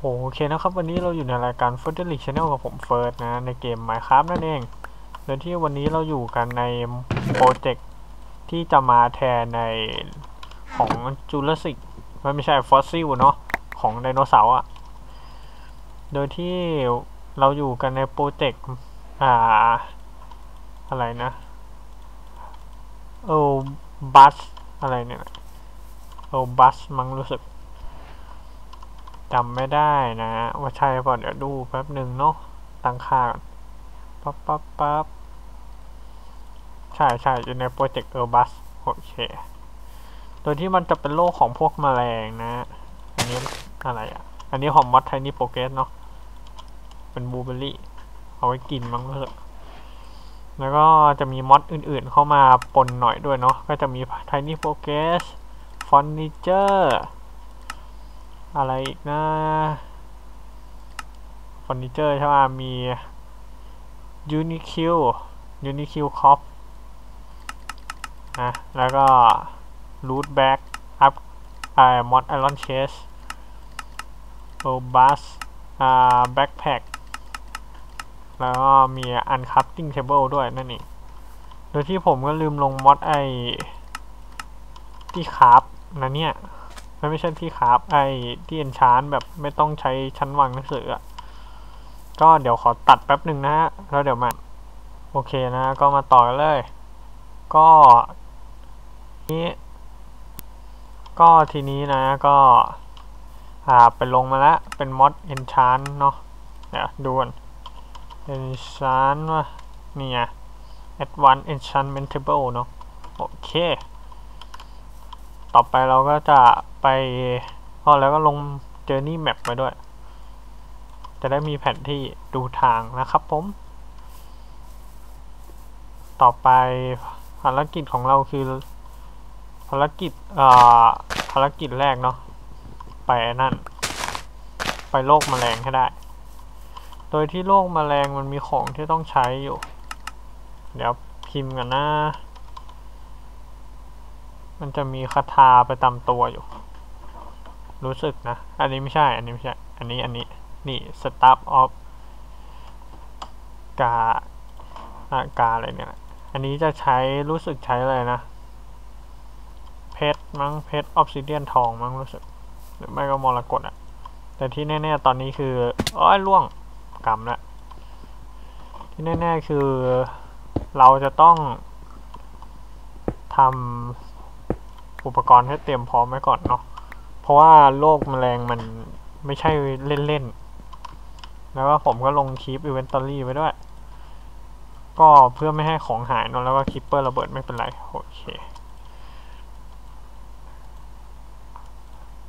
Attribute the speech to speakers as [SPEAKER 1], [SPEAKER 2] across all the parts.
[SPEAKER 1] โอเคนะครับ วันนี้เราอยู่ในรายการ f o o d l e a g Channel กับผมเฟิร์สนะ ในเกม Minecraft นั่นเองโดยที่วันนี้เราอยู่กันในโปรเจกต์ที่จะมาแทนในของจูราสสิกมันไม่ใช่ฟอสซิลเนาะของไดโนเสาร์อะโดยที่เราอยู่กันในโปรเจกต์อ่า อะไรนะ Erebus อะไรเนี่ย Erebus มั้งรู้สึกจำไม่ได้นะว่าใช่ป่ะเดี๋ยวดูแป๊บหนึ่งเนาะตั้งค่าก่อนปั๊บปั๊บปั๊บใช่ใช่อยู่ในโปรเจกต์ Erebus โอเค โดยที่มันจะเป็นโลกของพวกแมลงนะ อันนี้อะไรอะ อันนี้ของ mod Tiny Progress เนาะเป็นบูเบอร์รี่ เอาไว้กินมั้งเถอะแล้วก็จะมี mod อื่นๆเข้ามาปนหน่อยด้วยเนาะก็จะมี Tiny Progress เฟอร์นิเจอร์อะไรอีกนะเฟอร์นิเจอร์ใช่ไหมมี unique unique crop นะแล้วก็ loot bag อัพไอ mod Iron Chest Erebus อ่า backpackแล้วก็มี uncrafting table ด้วยนั่นเองโดยที่ผมก็ลืมลง mod ไอที่ craft นะเนี่ยมันไม่ใช่ที่ craft ไอ้ที่ enchant แบบไม่ต้องใช้ชั้นวางหนังสืออะก็เดี๋ยวขอตัดแป๊บหนึ่งนะฮะแล้วเดี๋ยวมาโอเคนะก็มาต่อกันเลย ก็นี้ก็ทีนี้นะก็อ่าไปลงมาแล้วเป็นมอดเอนชานเนาะเดี๋ยวดูกันเอนชานว่านี่ไง advanced enchantment table เนาะโอเค ต่อไปเราก็จะไปอ๋อแล้วก็ลง Journey Map ไปด้วย จะได้มีแผนที่ดูทางนะครับผม ต่อไปภารกิจของเราคือ ภารกิจอ่าภารกิจแรกเนาะไปนั่น ไปโลกแมลงให้ได้ โดยที่โลกแมลงมันมีของที่ต้องใช้อยู่ เดี๋ยวพิมพ์กันนะ มันจะมีคาถาไปตามตัวอยู่ รู้สึกนะ อันนี้ไม่ใช่ อันนี้ไม่ใช่ อันนี้ อันนี้ นี่ Staff of กาอากาอะไรเนี่ย อันนี้จะใช้รู้สึกใช้อะไรนะ เพชรมั้ง เพชร obsidian ทองมั้งรู้สึก หรือไม่ก็มรกตอะแต่ที่แน่ ๆ ตอนนี้คืออ้อยล่วงกำละที่แน่ ๆ คือเราจะต้องทำ อุปกรณ์ให้เตรียมพร้อมไว้ก่อนเนาะเพราะว่าโลกแมลงมันไม่ใช่เล่นๆแล้วก็ผมก็ลงคลิป inventory ไว้ด้วย ก็เพื่อไม่ให้ของหายเนอะแล้วก็ creeper ระเบิดไม่เป็นไรโอเค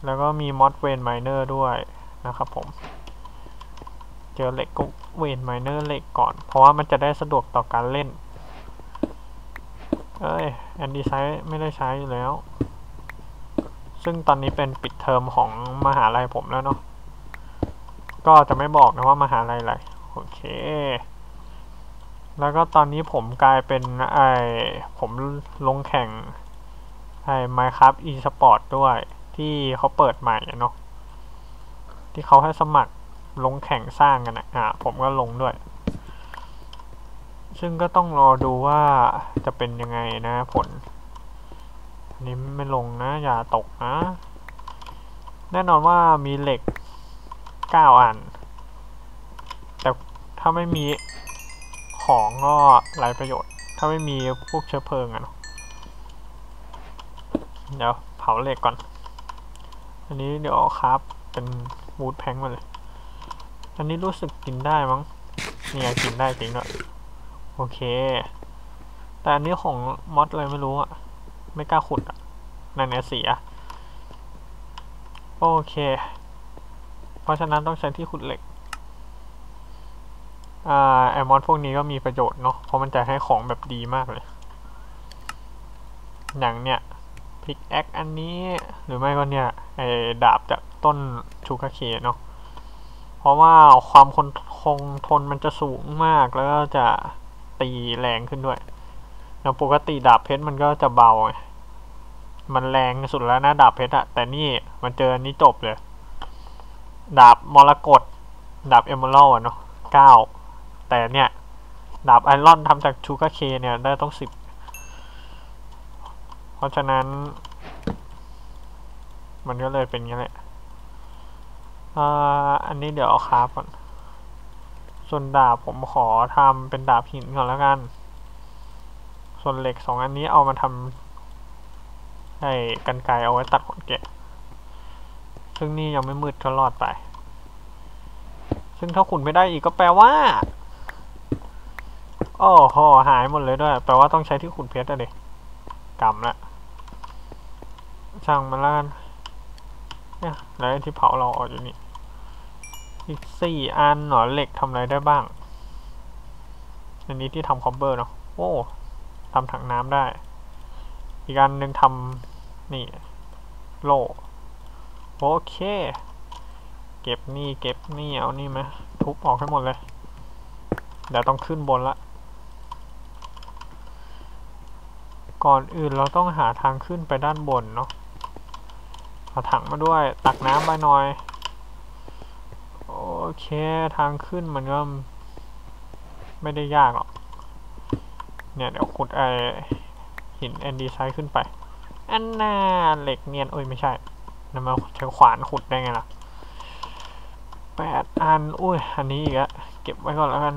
[SPEAKER 1] แล้วก็มี mod Vein Miner ด้วยนะครับผม เจอเหล็กก็ Vein Miner เหล็กก่อน เพราะว่ามันจะได้สะดวกต่อการเล่น เอ้ยแอนดี้ใช้ไม่ได้ใช้อยู่แล้ว ซึ่งตอนนี้เป็นปิดเทอมของมหาลัยผมแล้วเนาะก็จะไม่บอกนะว่ามหาลัยอะไรโอเค แล้วก็ตอนนี้ผมกลายเป็นไอผมลงแข่งไอ Minecraft e-sport ด้วย ที่เขาเปิดใหม่เนาะที่เขาให้สมัครลงแข่งสร้างกันนะอะผมก็ลงด้วย ซึ่งก็ต้องรอดูว่าจะเป็นยังไงนะผล นี้ไม่ลงนะ อย่าตกนะ แน่นอนว่ามีเหล็ก9อัน แต่ถ้าไม่มีของก็ไร้ประโยชน์ ถ้าไม่มีพวกเชื้อเพลิงอะเนาะเดี๋ยวเผาเหล็กก่อน อันนี้เดี๋ยวครับเป็นวูดแพงมาเลย อันนี้รู้สึกกินได้มั้งเนี่ยกินได้จริงด้วยโอเค แต่อันนี้ของ mod อะไรไม่รู้อะ ไม่กล้าขุดอะนั่นเนี่ยเสีย โอเค เพราะฉะนั้นต้องใช้ที่ขุดเหล็กอ่าไอ mod พวกนี้ก็มีประโยชน์เนาะเพราะมันจะให้ของแบบดีมากเลย อย่างเนี้ย pickaxe อันนี้หรือไม่ก็เนี่ยไอดาบจากต้นชูคาเคเนาะเพราะว่าความคงทนมันจะสูงมากแล้วก็จะตีแรงขึ้นด้วย แล้วปกติดาบเพชรมันก็จะเบาไงมันแรงสุดแล้วนะดาบเพชรอะแต่นี่มันเจออันนี้จบเลย ดาบมรกตดาบเอมเมอรัลอะเนาะเก้าแต่เนี่ย ดาบไอรอนทำจากชูการ์เคเนี่ยได้ต้องสิบเพราะฉะนั้น มันก็เลยเป็นงี้แหละอ่าอันนี้เดี๋ยวเอาคราฟก่อน ส่วนดาบผมขอทำเป็นดาบหินก่อนแล้วกัน ส่วนเหล็กสองอันนี้เอามาทำให้กันไกเอาไว้ตัดขนแกะ ซึ่งนี่ยังไม่มืดก็รอดไป ซึ่งถ้าขุนไม่ได้อีกก็แปลว่าโอ้โหหายหมดเลยด้วย แปลว่าต้องใช้ที่ขุนเพชรอะเด็กกำละช่างมันละกันเนี่ยแล้วไอ้ที่เผาเราออกอยู่นี่อีกสี่อันหนอเหล็กทำอะไรได้บ้าง อันนี้ที่ทำคอมเบอร์เนาะโอ้ ทำถังน้ำได้ อีกอันหนึ่งทำนี่ โล่โอเค เก็บนี่เก็บนี่เอานี่ไหมทุบออกให้หมดเลย เดี๋ยวต้องขึ้นบนละ ก่อนอื่นเราต้องหาทางขึ้นไปด้านบนเนาะเอาถังมาด้วย ตักน้ำไปหน่อย โอเค ทางขึ้นมันก็ไม่ได้ยากหรอก เนี่ยเดี๋ยวขุดไอหินแอนดีไซด์ขึ้นไป อันน่าเหล็กเนียนโอ้ยไม่ใช่นำมาใช้ขวานขุดได้ไงล่ะแปดอันอุ้ยอันนี้อีกอะเก็บไว้ก่อนแล้วกัน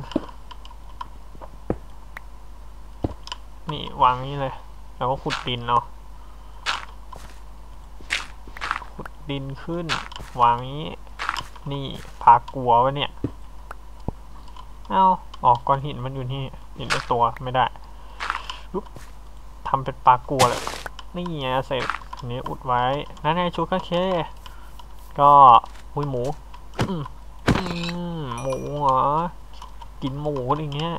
[SPEAKER 1] นี่วางนี้เลย แล้วก็ขุดดินเนาะขุดดินขึ้น วางนี้ นี่พากลัววะเนี่ย เอาออกก้อนหินมันอยู่ที่หินตัวไม่ได้ ทำเป็นปลากัวเลยนี่ไงเสร็จนี้อุดไว้ นั่นไงชูกาเค ก็หุยหมูหมูเหรอ กินหมูอย่างเงี้ย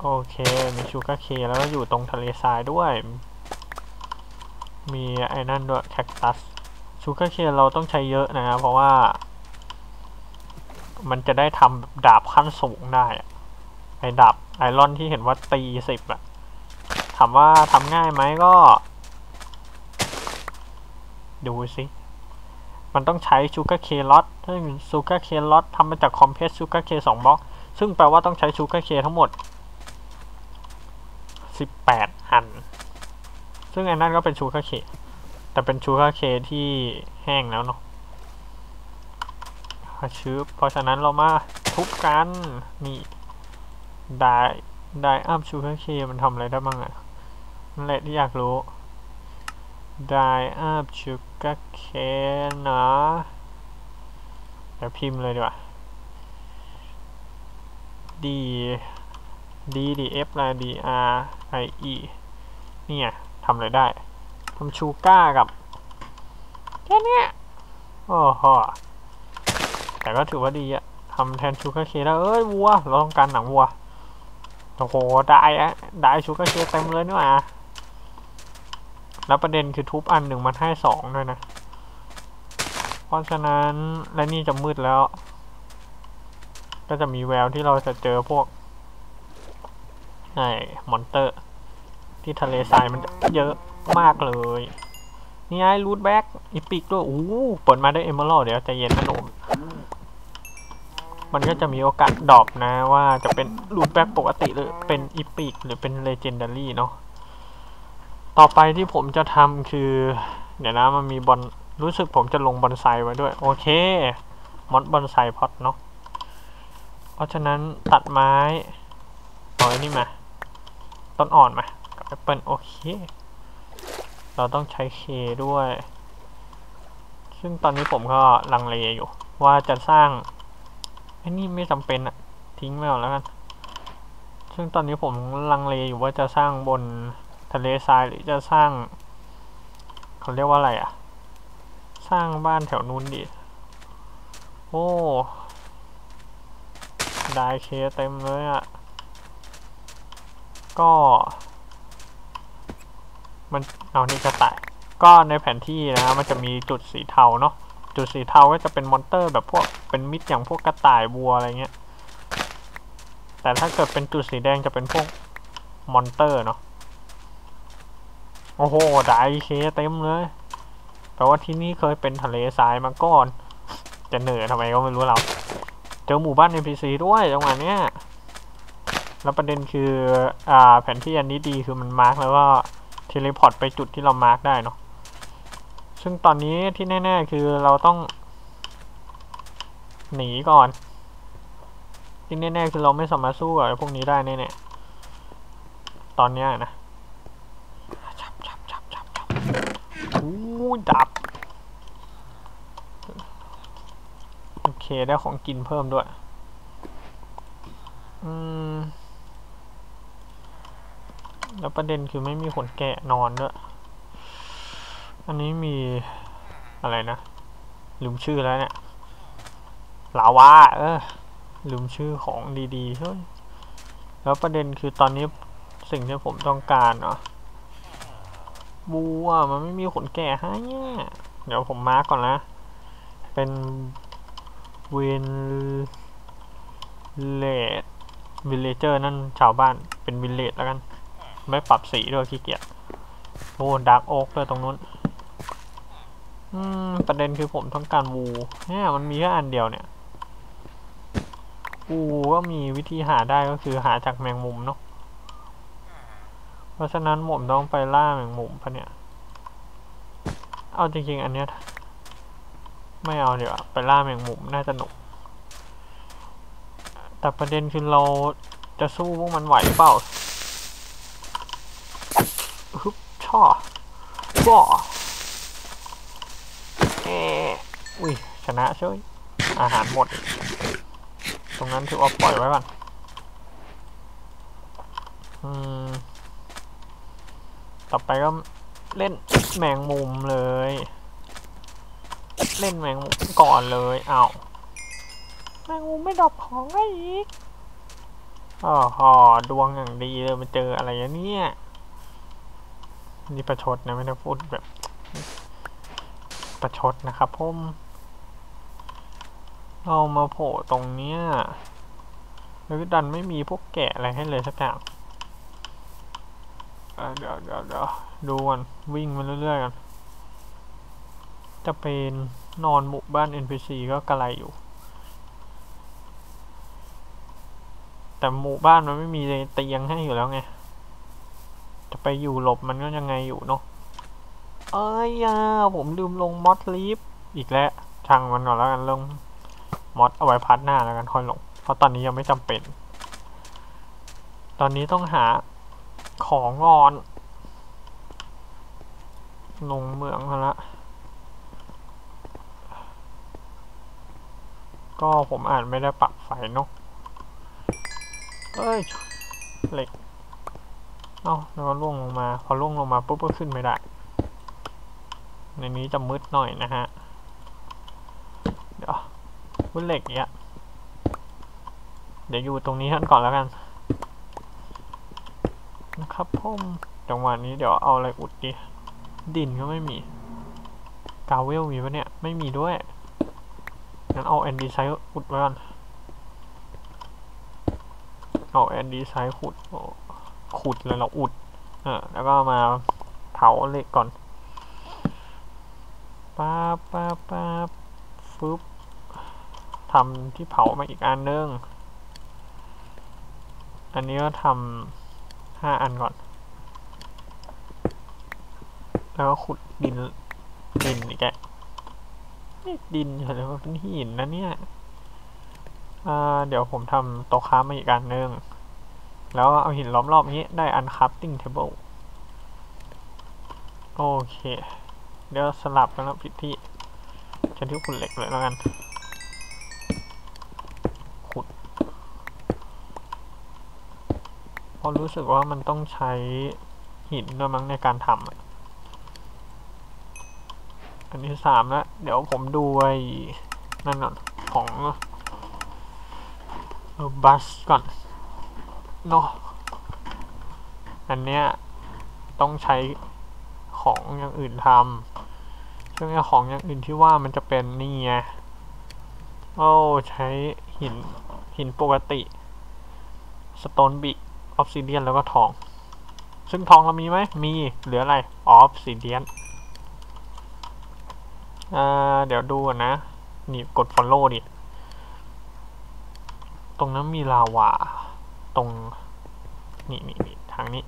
[SPEAKER 1] โอเค มีชูการ์เคแล้วก็อยู่ตรงทะเลทรายด้วย มีไอ้นั่นด้วยแคคตัส ชูการ์เคเราต้องใช้เยอะนะครับเพราะว่า มันจะได้ทำดาบขั้นสูงได้ ไอ้ดาบ iron ที่เห็นว่าตีสิบอะถามว่าทำง่ายไหมก็ ดูสิมันต้องใช้ sugarcane rod ซึ่ง sugarcane rod ทำมาจาก compress sugarcane สองบล็อก ซึ่งแปลว่าต้องใช้ sugarcane ทั้งหมดสิบแปดอัน ซึ่งอันนั้นก็เป็น sugarcane แต่เป็น sugarcaneที่แห้งแล้วเนาะชื้อเพราะฉะนั้นเรามาทุบกันนี่ ได้ได้อัพชูเการ์เคมันทำอะไรได้บ้างอะนั่นแหละที่อยากรู้ได้อัพชูเการ์เคนะเดี๋ยวพิมพ์เลยดีกว่า D D D F นะ D R I E เนี่ยทำอะไรได้ทำชูก้ากับแค่นี้โอ้โหแต่ก็ถือว่าดีอะทำแทนชูกาเคได้เอ้ยวัว เราต้องการหนังวัว โอ้โห ได้อะได้ชูการ์เคเต็มเลยนี่หว่า แล้วประเด็นคือทุบอันหนึ่งมันให้สองด้วยนะ เพราะฉะนั้นและนี่จะมืดแล้ว ก็จะมีแววที่เราจะเจอพวกไอ้ monster ที่ทะเลทรายมันเยอะมากเลย นี่ไง loot bag epic ด้วยโอ้เปิดมาได้ emerald เดี๋ยวใจเย็นนะหนู มันก็จะมีโอกาส drop นะว่าจะเป็น loot bag ปกติหรือเป็น epic หรือเป็น legendary เนาะต่อไปที่ผมจะทำคือ เดี๋ยวนะมันมีบอนรู้สึกผมจะลงบอนไซไว้ด้วย โอเคมอดบอนไซพอดเนาะเพราะฉะนั้นตัดไม้เอาไอ้นี่มา ต้นอ่อนมากับแอปเปิลโอเค เราต้องใช้เคด้วย ซึ่งตอนนี้ผมก็ลังเลอยู่ ว่าจะสร้าง อ้นี่ไม่จำเป็นอะทิ้งไปก่อนแล้วกัน ซึ่งตอนนี้ผมลังเลอยู่ว่าจะสร้างบนทะเลทรายหรือจะสร้างเขาเรียกว่าอะไรอะสร้างบ้านแถวนู้นดีโอ้ได้เคเต็มเลยอะก็ มันเอานี่กระต่ายก็ในแผนที่นะมันจะมีจุดสีเทาเนาะ จุดสีเทาก็จะเป็น monster แบบพวกเป็นมิตรอย่างพวกกระต่ายวัวอะไรเงี้ย แต่ถ้าเกิดเป็นจุดสีแดงจะเป็นพวกmonster เนาะ โอ้โหไดเคเต็มเลย แปลว่าที่นี่เคยเป็นทะเลทรายมาก่อน จะเหนื่อยทำไมก็ไม่รู้เรา เจอหมู่บ้าน NPC ด้วยจังหวะเนี้ย แล้วประเด็นคือ อ่า แผนที่อันนี้ดีคือมัน mark แล้วว่า teleport ไปจุดที่เรา mark ได้เนาะ ซึ่งตอนนี้ที่แน่ ๆ คือเราต้อง หนีก่อน ที่แน่ ๆ คือเราไม่สามารถสู้กับพวกนี้ได้แน่ๆตอนนี้นะจับจับจับจับจับโอ้ดับโอเคได้ของกินเพิ่มด้วย อืม แล้วประเด็นคือไม่มีขนแกะนอนด้วย อันนี้มีอะไรนะ ลืมชื่อแล้วเนี่ยลาวาเออลืมชื่อของดีๆเฮ้ยแล้วประเด็นคือตอนนี้สิ่งที่ผมต้องการเนาะวัวมันไม่มีขนแกะให้เนี่ยเดี๋ยวผม mark ก่อนนะ เป็น village villager นั่นชาวบ้านเป็นวิลเลจแล้วกัน ไม่ปรับสีด้วยขี้เกียจโอ้ดาร์กโอ๊กเลยตรงนู้น อืม ประเด็นคือผมต้องการวูเนี่ยมันมีแค่อันเดียวเนี่ย วูก็มีวิธีหาได้ก็คือหาจากแมงมุมเนาะ เพราะฉะนั้นผมต้องไปล่าแมงมุมปะเนี่ย เอาจริงๆ อันเนี้ย ไม่เอาเดี๋ยวไปล่าแมงมุมน่าจะหนุก แต่ประเด็นคือเราจะสู้พวกมันไหวเปล่าฮึบช่อบ่ อุ้ยชนะเฉยอาหารหมด ตรงนั้นถือว่าปล่อยไว้ก่อนอืมต่อไปก็เล่นแมงมุมเลย เล่นแมงมุมก่อนเลยเอาแมงมุมไม่ดรอปของได้อีกอ๋อหอดวงอย่างดีเลยมาเจออะไรอะเนี่ยนี่ประชดนะไม่ได้พูดแบบ ประชดนะครับผมเรามาโผล่ตรงเนี้ยแล้วดันไม่มีพวกแกะอะไรให้เลยสักอย่างเอ่อเดี๋ยวเดี๋ยวเดี๋ยวดูก่อนวิ่งมาเรื่อยๆกันจะเป็นนอนหมู่บ้าน NPC ก็กระไรอยู่ แต่หมู่บ้านมันไม่มีเตียงให้อยู่แล้วไง จะไปอยู่หลบมันก็ยังไงอยู่เนาะ เอ้ยอะผมลืมลงมอดลีฟอีกแล้วช่างมันก่อนแล้วกันลงมอดเอาไว้พัดหน้าแล้วกันค่อยลง เพราะตอนนี้ยังไม่จำเป็น ตอนนี้ต้องหาของก่อน ลงเมืองมาละก็ผมอ่านไม่ได้ปักไฟเนาะเอ้ยเหล็ก เอ้าแล้วก็ล่วงลงมา พอล่วงลงมาปุ๊บก็ขึ้นไม่ได้ ในนี้จะมืดหน่อยนะฮะ เดี๋ยววุ้นเหล็กเนี้ยเดี๋ยวอยู่ตรงนี้ท่านก่อนแล้วกัน นะครับผมจังหวะนี้เดี๋ยวเอาอะไรอุดดี ดินก็ไม่มี กาเวลมีปะเนี่ย ไม่มีด้วย งั้นเอาแอนดีไซด์อุดไว้ก่อน เอาแอนดีไซด์ขุด ขุดแล้วเราอุดเออแล้วก็มาเผาเหล็กก่อน ป๊าบป๊าบป๊าบฟึบทำที่เผามาอีกอันนึง อันนี้ก็ทำห้าอันก่อน แล้วก็ขุดดิน ดินอีกแกนี่ดินเฉยๆว่าเป็นหินนะเนี่ยเดี๋ยวผมทำโต๊ะค้ามาอีกอันนึง แล้วเอาหินล้อมรอบนี้ได้ uncrafting table โอเค เดี๋ยวสลับกันแล้วผิดที่ฉันที่ขุดเหล็กเลยแล้วกันขุดเพราะรู้สึกว่ามันต้องใช้หินด้วยมั้งในการทำอันที่สามแล้ว เดี๋ยวผมดูไอ้นั่นก่อนของบัสก่อนเนาะอันเนี้ยต้องใช้ของอย่างอื่นทำ ซึ่งไอของอย่างอื่นที่ว่ามันจะเป็นนี่ไงโอ้ใช้หินหินปกติ stone บิ obsidian แล้วก็ทอง ซึ่งทองเรามีไหมมีเหลืออะไร obsidian อ่าเดี๋ยวดูนะ นี่กด follow ดิ ตรงนั้นมีลาวา ตรง นี่นี่นี่ทางนี้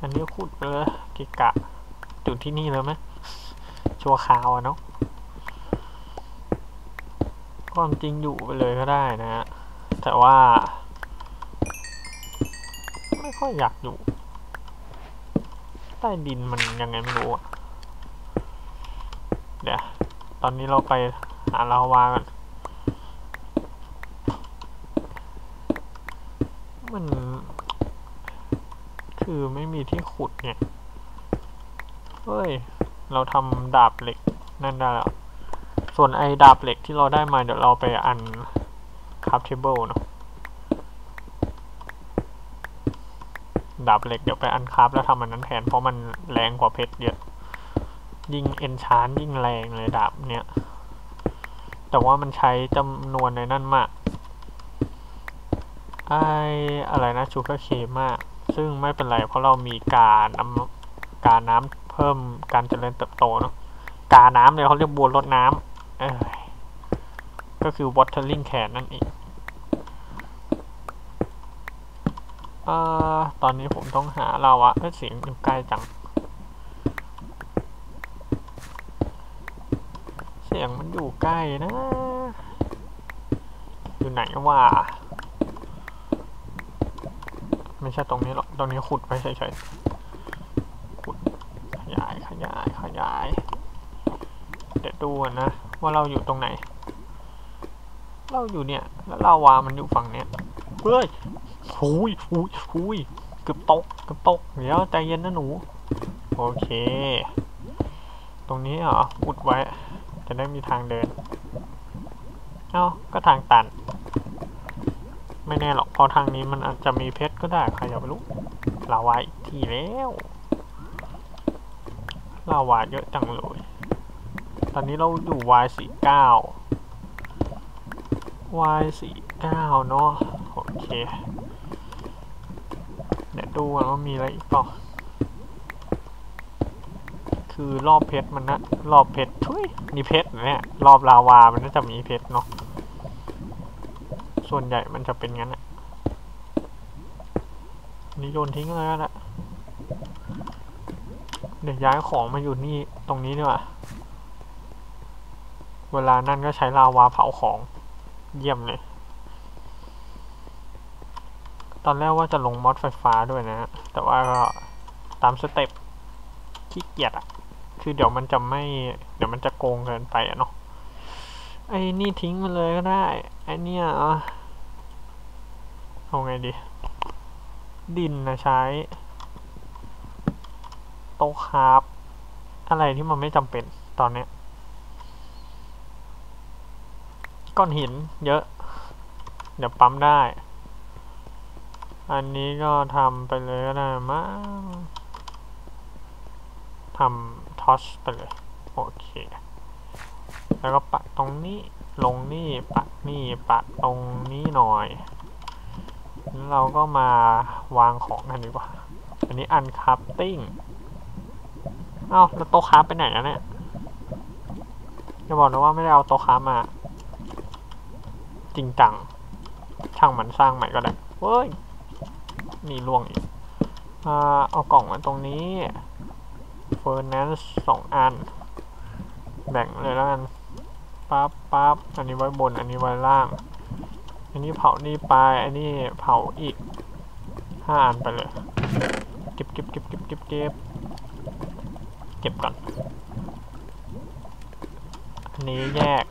[SPEAKER 1] อันนี้ขุดไปเลยกิกะ จุดที่นี่เลยไหม ชัวคราวเนาะความจริงอยู่ไปเลยก็ได้นะฮะแต่ว่า ไม่ค่อยอยากอยู่ ใต้ดินมันยังไงไม่รู้อะเดี๋ยวตอนนี้เราไปหาลาวากันมัน คือไม่มีที่ขุดไงเฮ้ย เราทำดาบเหล็กนั่นได้แล้ว ส่วนไอ้ดาบเหล็กที่เราได้มาเดี๋ยวเราไป uncraft table เนาะดาบเหล็กเดี๋ยวไป uncraft แล้วทำมันนั้นแทนเพราะมันแรงกว่าเพชรเยอะ ยิ่ง enchant ยิ่งแรงเลยดาบเนี้ย แต่ว่ามันใช้จำนวนในนั่นมาก ไออะไรนะชูการ์เคมมาก ซึ่งไม่เป็นไรเพราะเรามีการน้ำการน้ำ เพิ่มการเจริญเติบโตเนาะกาน้ำเนี่ยเขาเรียกบัวรดน้ำก็คือ watering can นั่นเองเอ่อตอนนี้ผมต้องหาเราอะเอ้ยเสียงอยู่ใกล้จัง เสียงมันอยู่ใกล้นะ อยู่ไหนวะไม่ใช่ตรงนี้หรอก ตรงนี้ขุดไปเฉยๆ ยายขยายขยาย เดี๋ยวดูนะ ว่าเราอยู่ตรงไหน เราอยู่เนี่ย แล้วลาวามันอยู่ฝั่งเนี้ยเฮ้ยหุยหุยหุยเกือบตกเกือบตก เดี๋ยวใจเย็นนะหนู โอเค ตรงนี้เหรออุดไว้ จะได้มีทางเดิน เอ้า ก็ทางตัน ไม่แน่หรอก พอทางนี้มันอาจจะมีเพชรก็ได้ ใครจะไปรู้ลาวาอีกทีแล้ว ลาวาเยอะจังเลย ตอนนี้เราอยู่ Y สี่เก้า Y สี่เก้าเนาะ โอเค เดี๋ยวดูก่อนว่ามีอะไรอีกเปล่าคือรอบเพชรมันนะรอบเพชรทุยนี่เพชรเนี่ยรอบลาวา มันน่าจะมีเพชรเนาะส่วนใหญ่มันจะเป็นงั้นอะนี่โยนทิ้งเลยก็ได้ เดี๋ยวย้ายของมาอยู่นี่ตรงนี้ดีกว่าเวลานั่นก็ใช้ลาวาเผาของเยี่ยมเลย ตอนแรกว่าจะลงมอดไฟฟ้าด้วยนะ แต่ว่าก็ตามสเต็ปขี้เกียจอะคือเดี๋ยวมันจะไม่ เดี๋ยวมันจะโกงเกินไปอะเนาะ ไอ้นี่ทิ้งมันเลยก็ได้ ไอ้เนี่ยอะเอาไงดี ดินนะใช้ โต๊ะคราฟอะไรที่มันไม่จำเป็นตอนเนี้ยก้อนหินเยอะ เดี๋ยวปั๊มได้ อันนี้ก็ทำไปเลยก็ได้มั้งทำทอชไปเลย โอเค แล้วก็ปักตรงนี้ลงนี่ปักนี่ปักตรงนี้หน่อยแล้วเราก็มาวางของกันดีกว่า อันนี้อันคัพติ้ง อ้าแล้วโต๊ะค้าไปไหนแล้วเนี่ยจะบอกนะว่าไม่ได้เอาโต๊ะค้ามา จริงจัง ช่างมันสร้างใหม่ก็ได้เว้ยนี่ล่วงอีกอ่าเอากล่องมาตรงนี้เฟอร์นันสองอัน แบ่งเลยแล้วกันปั๊บปั๊บอันนี้ไว้บน อันนี้ไว้ล่าง อันนี้เผานี่ไป อันนี้เผาอีกห้าอันไปเลย เก็บเก็บเก็บเก็บเก็บเก็บ เก็บก่อนอันนี้แยก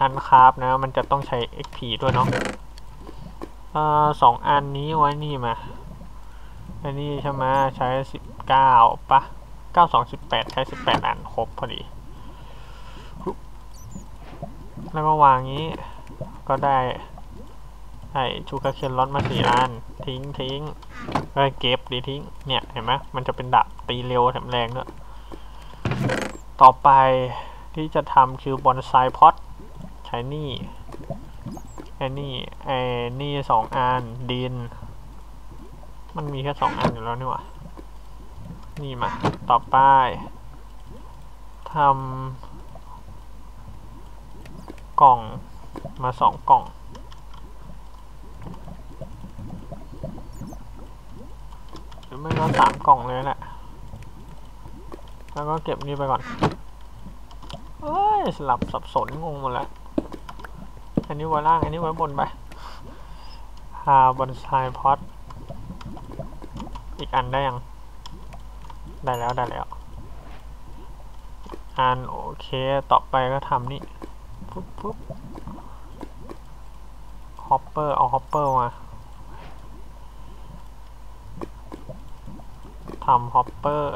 [SPEAKER 1] อันคราฟนะ มันจะต้องใช้ XP ด้วยเนาะเอ่อสองอันนี้ไว้นี่มา อันนี้ใช่ไหมใช้สิบเก้าปะเก้าสองสิบแปดใช้สิบแปดอันครบพอดี แล้วก็วางงี้ก็ได้ ไอชูการ์เคนล็อตมาสี่อันทิ้งทิ้งเอ้ยเก็บดีทิ้ง เนี่ยเห็นไหมมันจะเป็นดาบตีเร็วแถมแรงด้วยต่อไปที่จะทำคือบอนไซพอตใช้นี่ไอ้นี่ไอ้นี่สองอันดิน มันมีแค่สองอันอยู่แล้วนี่หว่านี่มา ต่อไปทำกล่องมาสองกล่อง รือไม่ก็สามกล่องเลยแหละ แล้วก็เก็บนี่ไปก่อนเอ้ยสลับสับสนงงหมดแล้ว อันนี้ไว้ล่าง อันนี้ไว้บนไปหาบอนไซพอตอีกอันได้ยัง ได้แล้วได้แล้ว อันโอเค ต่อไปก็ทำนี่ ปุ๊บปุ๊บ hopper เอา hopper มา ทำ hopper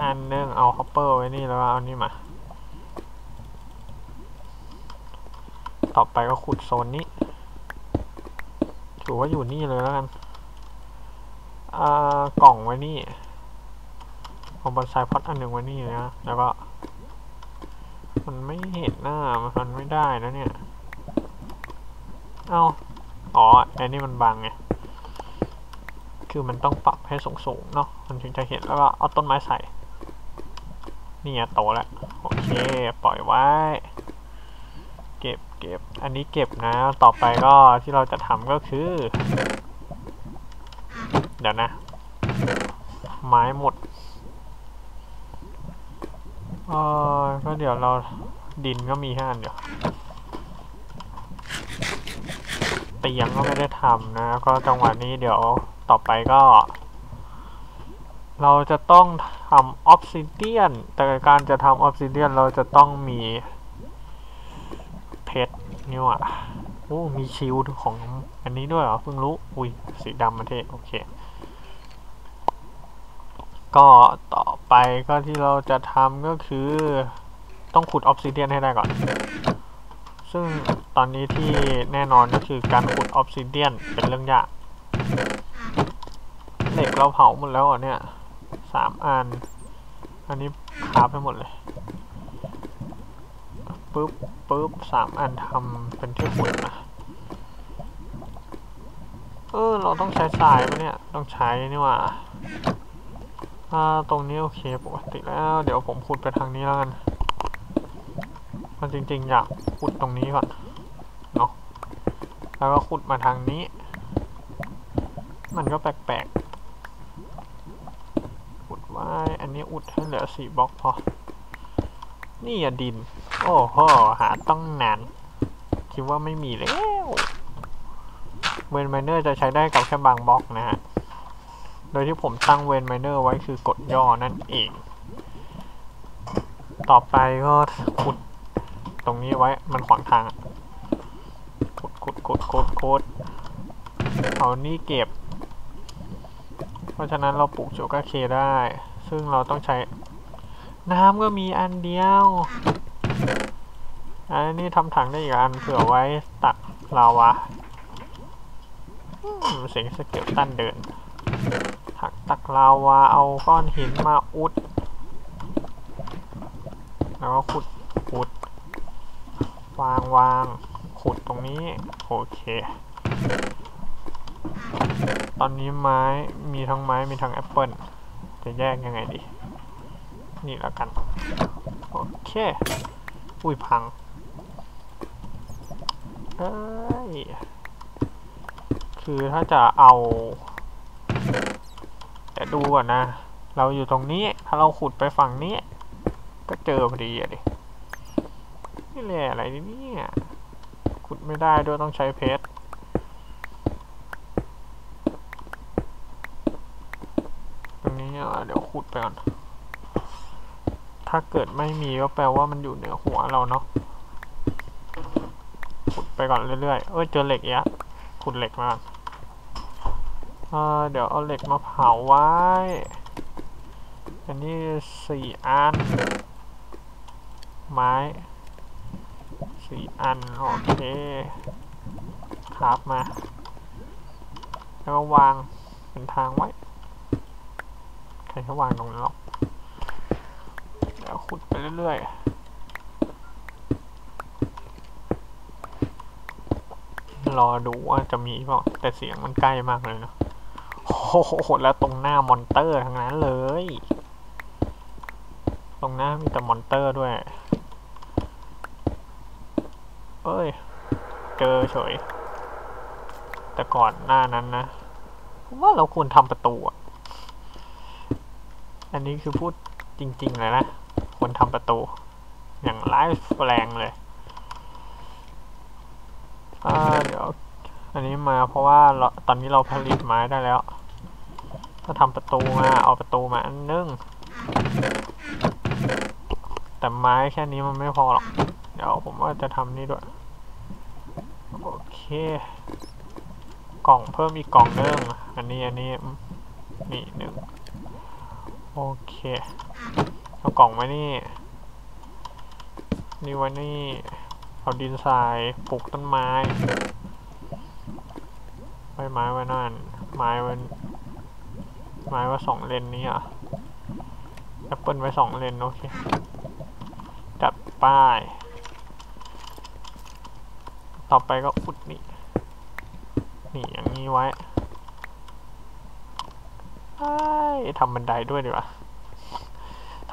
[SPEAKER 1] อันนึงเอา hopper ไว้นี่แล้วเอานี่มา ต่อไปก็ขุดโซนนี้ถือว่าอยู่นี่เลยแล้วกันอ่ากล่องไว้นี่เอาบอนไซพอตอันหนึ่งไว้นี่นะ แล้วก็ มันไม่เห็นหน้า มันไม่ได้นะเนี่ย เอาอ๋ออันนี้มันบังไง คือมันต้องปรับให้สูงๆเนาะ มันถึงจะเห็นแล้วก็เอาต้นไม้ใส่ นี่ไงโตแล้ว โอเค ปล่อยไว้ เก็บเก็บ อันนี้เก็บนะ ต่อไปก็ที่เราจะทำก็คือ เดี๋ยวนะ ไม้หมดเออก็เดี๋ยวเราดินก็มีแค่อันเดี๋ยวเตียงก็ไม่ได้ทำนะ ก็จังหวะนี้เดี๋ยวต่อไปก็ เราจะต้องทำ obsidian แต่การจะทำ obsidian เราจะต้องมีเพชรนี่ว่ะโอ้มี shield ของอันนี้ด้วยเหรอเพิ่งรู้ อุ้ยสีดำมันเท่โอเค ก็ต่อไปก็ที่เราจะทำก็คือ ต้องขุด obsidian ให้ได้ก่อน ซึ่งตอนนี้ที่แน่นอนก็คือการขุด obsidian เป็นเรื่องยากเหล็กเราเผาหมดแล้วเนี่ย สามอัน อันนี้ craft ไปหมดเลยปึ๊บปึ๊บสามอันทำเป็นที่ขุดนะเออเราต้องใช้ทรายปะเนี่ยต้องใช้นี่ว่าอ่าตรงนี้โอเคปกติแล้ว เดี๋ยวผมขุดไปทางนี้แล้วกันมันจริงๆอยากขุดตรงนี้ก่อนเนาะแล้วก็ขุดมาทางนี้ มันก็แปลกๆ ไว้อันนี้อุดให้เหลือสี่บล็อกพอ นี่อะดิน โอ้โห หาต้องนาน คิดว่าไม่มีแล้ว vein miner จะใช้ได้กับแค่บางบล็อกนะฮะ โดยที่ผมตั้ง vein miner ไว้คือกดย่อนั่นเอง ต่อไปก็ขุดตรงนี้ไว้ มันขวางทางขุดขุดขุดขุดขุดเอานี่เก็บ เพราะฉะนั้นเราปลูกโชกาเคได้ ซึ่งเราต้องใช้น้ำก็มีอันเดียว อันนี้ทำถังได้อีกอันเผื่อไว้ตักลาวาเสียงสเกลตันเดิน ถักตักลาวาเอาก้อนหินมาอุด แล้วก็ขุดขุด วางวางขุดตรงนี้ โอเค ตอนนี้ไม้มีทั้งไม้มีทั้งแอปเปิลจะแยกยังไงดี นี่แล้วกัน โอเค อุ้ยพัง เอ้ย คือถ้าจะเอาเดี๋ยวดูก่อนนะ เราอยู่ตรงนี้ ถ้าเราขุดไปฝั่งนี้ ก็เจอพอดีอะดิ นี่แหละอะไรนี่เนี่ย ขุดไม่ได้ด้วยต้องใช้เพชร ตรงนี้อะเดี๋ยวขุดไปก่อน ถ้าเกิดไม่มีก็แปลว่ามันอยู่เหนือหัวเราเนาะขุดไปก่อนเรื่อยๆ เอ้ยเจอเหล็กอีกแล้วขุดเหล็กมาเออเดี๋ยวเอาเหล็กมาเผาไว้ อันนี้สี่อัน ไม้สี่อัน โอเคครับมา แล้วก็วางเป็นทางไว้ ใครเขาวางตรงนั้นหรอก เรื่อยๆ รอดูว่าจะมีเปล่าแต่เสียงมันใกล้มากเลยเนอะโหหแล้วตรงหน้า monster ทั้งนั้นเลย ตรงหน้ามีแต่ monster ด้วย เอ้ย เจอเฉย แต่ก่อนหน้านั้นนะ ว่าเราควรทำประตูอะอันนี้คือพูดจริง ๆ เลยนะ ควรทำประตู อย่างร้ายแรงเลยอ่าเดี๋ยวอันนี้มาเพราะว่าเราตอนนี้เราผลิตไม้ได้แล้ว ก็ทำประตูมาเอาประตูมาอันนึงแต่ไม้แค่นี้มันไม่พอหรอก เดี๋ยวผมว่าจะทำนี่ด้วย โอเค กล่องเพิ่มอีกกล่องนึงอันนี้อันนี้มนี่หนึ่งโอเค เอากล่องไว้นี่ นี่ไว้นี่ เอาดินทรายปลูกต้นไม้ไว้ไม้ไว้นั่น ไม้ไว้ไม้ไว้สองเลนนี้อะแอปเปิลไว้สองเลนโอเค จัดป้าย ต่อไปก็อุดนี่ นี่อย่างนี้ไว้ไอ้ทำบันไดด้วยดีกว่า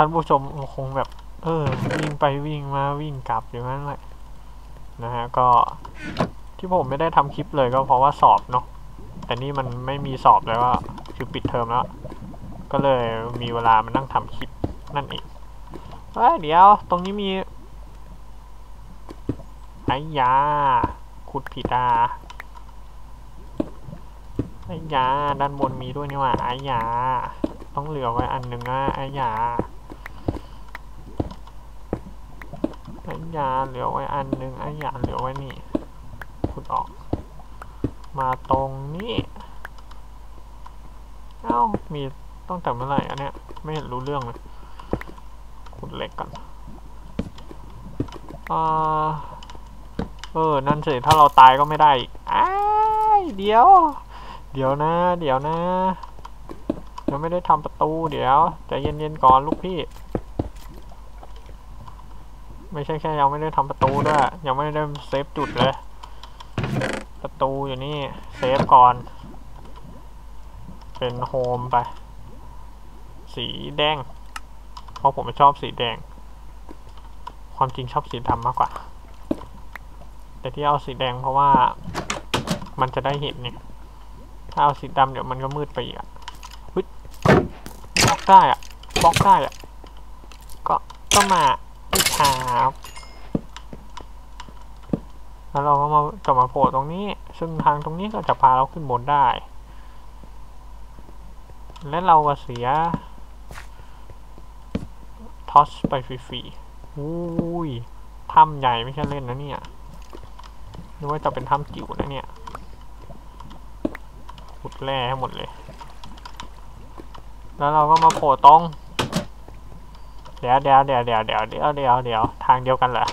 [SPEAKER 1] ท่านผู้ชมคงแบบ เออ วิ่งไปวิ่งมาวิ่งกลับอยู่นั่นแหละนะฮะก็ที่ผมไม่ได้ทำคลิปเลยก็เพราะว่าสอบเนาะแต่นี่มันไม่มีสอบแล้วก็คือปิดเทอมแล้ว ก็เลยมีเวลามานั่งทำคลิปนั่นเองเฮ้ยเดี๋ยวตรงนี้มีไอ้ยาขุดผิดอะไอ้ยาด้านบนมีด้วยนี่ว่าไอ้ยาต้องเหลือไว้อันหนึ่งนะไอ้ยา ไอ้ยาเหลือไว้อันหนึ่งไอ้ยาเหลือไว้นี่ขุดออก มาตรงนี้เอ้ามีต้องแต่เมื่อไหร่อันเนี้ยไม่เห็นรู้เรื่องเลยขุดเหล็กก่อนอ่าเออ นั่นสิถ้าเราตายก็ไม่ได้อีกอ้ายเดี๋ยว เดี๋ยวนะ เดี๋ยวนะยังไม่ได้ทำประตู เดี๋ยวใจเย็นๆก่อนลูกพี่ ไม่ใช่แค่ยังไม่ได้ทำประตูด้วย ยังไม่ได้เซฟจุดเลย ประตูอยู่นี่ เซฟก่อน เป็นโฮมไป สีแดง เพราะผมชอบสีแดง ความจริงชอบสีดำมากกว่า แต่ที่เอาสีแดงเพราะว่ามันจะได้เห็นเนี่ย ถ้าเอาสีดำเดี๋ยวมันก็มืดไปอีกอะบล็อกได้อะบล็อกได้อะก็ก็มา ครับแล้วเราก็มาจะมาโผล่ตรงนี้ ซึ่งทางตรงนี้ก็จะพาเราขึ้นบนได้ และเราก็เสียทอสไปฟรีๆอุ้ยถ้ำใหญ่ไม่ใช่เล่นนะเนี่ยนึกว่าจะเป็นถ้ำจิ๋วนะเนี่ยขุดแร่ให้หมดเลย แล้วเราก็มาโผล่ตรง เดี๋ยวเดี๋ยวเดี๋ยวเดี๋ยวเดี๋ยวเดี๋ยวเดี๋ยวเดี๋ยวทางเดียวกันเหรอ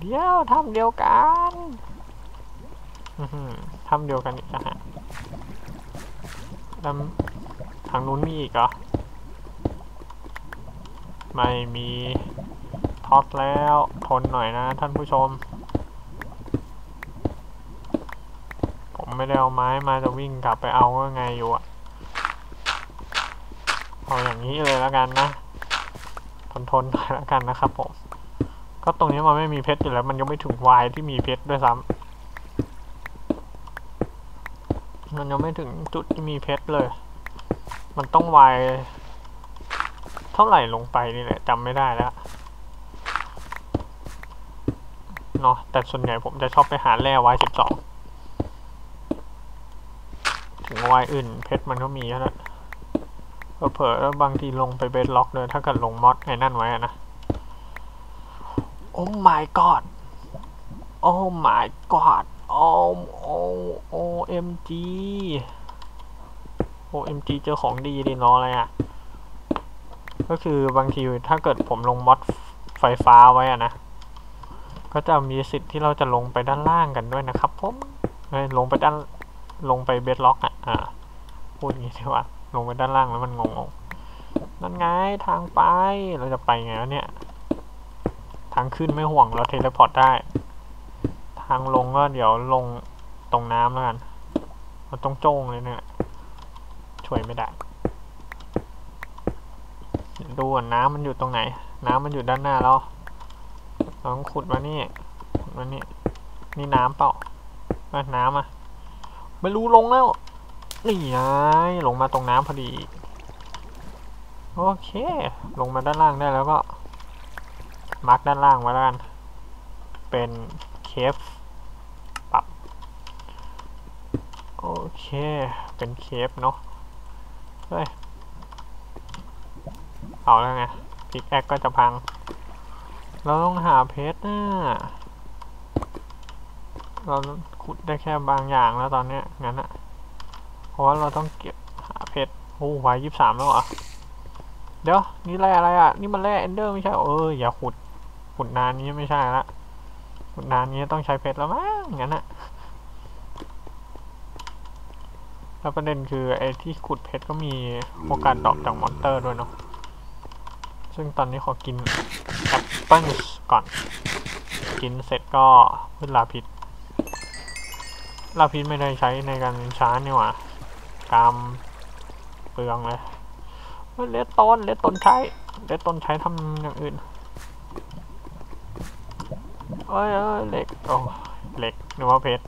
[SPEAKER 1] เดี๋ยวทำเดียวกันอือหือทำเดียวกันอีกนะฮะแล้วทางนู้นมีอีกเหรอ ไม่มีท็อตแล้วทนหน่อยนะท่านผู้ชม ผมไม่ได้เอาไม้มาจะวิ่งกลับไปเอาก็ไงอยู่อะ เอาอย่างนี้เลยแล้วกันนะ ทนทนหน่อยแล้วกันนะครับผม ก็ตรงนี้มันไม่มีเพชรอยู่แล้ว มันยังไม่ถึงวายที่มีเพชรด้วยซ้ำมันยังไม่ถึงจุดที่มีเพชรเลย มันต้องวายเท่าไหร่ลงไปนี่แหละจำไม่ได้แล้วเนาะแต่ส่วนใหญ่ผมจะชอบไปหาแร่วายสิบสองถึงวายอื่นเพชรมันก็มีแล้วนะ เผลอๆบางทีลงไปเบสล็อกเลยถ้าเกิดลงมอดไอ้นั่นไว้นะ โอ้ my god โอ้ my god โอ้โอ้ OMG OMG เอ็มจีเจอของดีดิเนาะอะไรอะ ก็คือบางทีถ้าเกิดผมลงมอดไฟฟ้าไว้อะนะ ก็จะมีสิทธิ์ที่เราจะลงไปด้านล่างกันด้วยนะครับผมลงไปด้านลงไปเบสล็อกอะ อ่า พูดอย่างนี้ดีกว่า ลงไปด้านล่างแล้วมันงงๆนั่นไงทางไป เราจะไปไงวะเนี่ย ทางขึ้นไม่ห่วงเรา teleport ได้ ทางลงก็เดี๋ยวลงตรงน้ำแล้วกันมันต้องโจ้งเลยเนี่ย ช่วยไม่ได้เดี๋ยวดูก่อนน้ำมันอยู่ตรงไหน น้ำมันอยู่ด้านหน้าเราเราต้องขุดมานี่ขุดมานี่ นี่น้ำเปล่าน้ำอะ ไม่รู้ลงแล้ว นี่ไงลงมาตรงน้ำพอดี โอเค ลงมาด้านล่างได้แล้วก็ mark ด้านล่างไว้แล้วกัน เป็น cave ปรับโอเค เป็น cave เนาะเฮ้ย เอาแล้วไง pickaxe ก็จะพัง เราต้องหาเพชรนะเราขุดได้แค่บางอย่างแล้วตอนนี้งั้นอะ เพราะว่าเราต้องเก็บหาเพชรโอ้ Y ยี่สิบสามแล้วเหรอเดี๋ยวนี่แร่อะไรอะ นี่มันแร่ ender ไม่ใช่เอออย่าขุดขุดนานนี้ไม่ใช่ละขุดนานนี้ต้องใช้เพชรแล้วมั้งงั้นอะแล้วประเด็นคือไอ้ที่ขุดเพชรก็มีโอกาส drop จาก monster ด้วยเนาะซึ่งตอนนี้ขอกินแอปเปิ้ลก่อน กินเสร็จก็พึ่งลาพิษลาพิษไม่ได้ใช้ในการชาร์จนี่หว่า กามเปลืองเลยเลดต้นเลดต้นใช้เลดต้นใช้ทำอย่างอื่นเอ้ยเอ้ยเหล็กโอ้เหล็กนึกว่าเพชร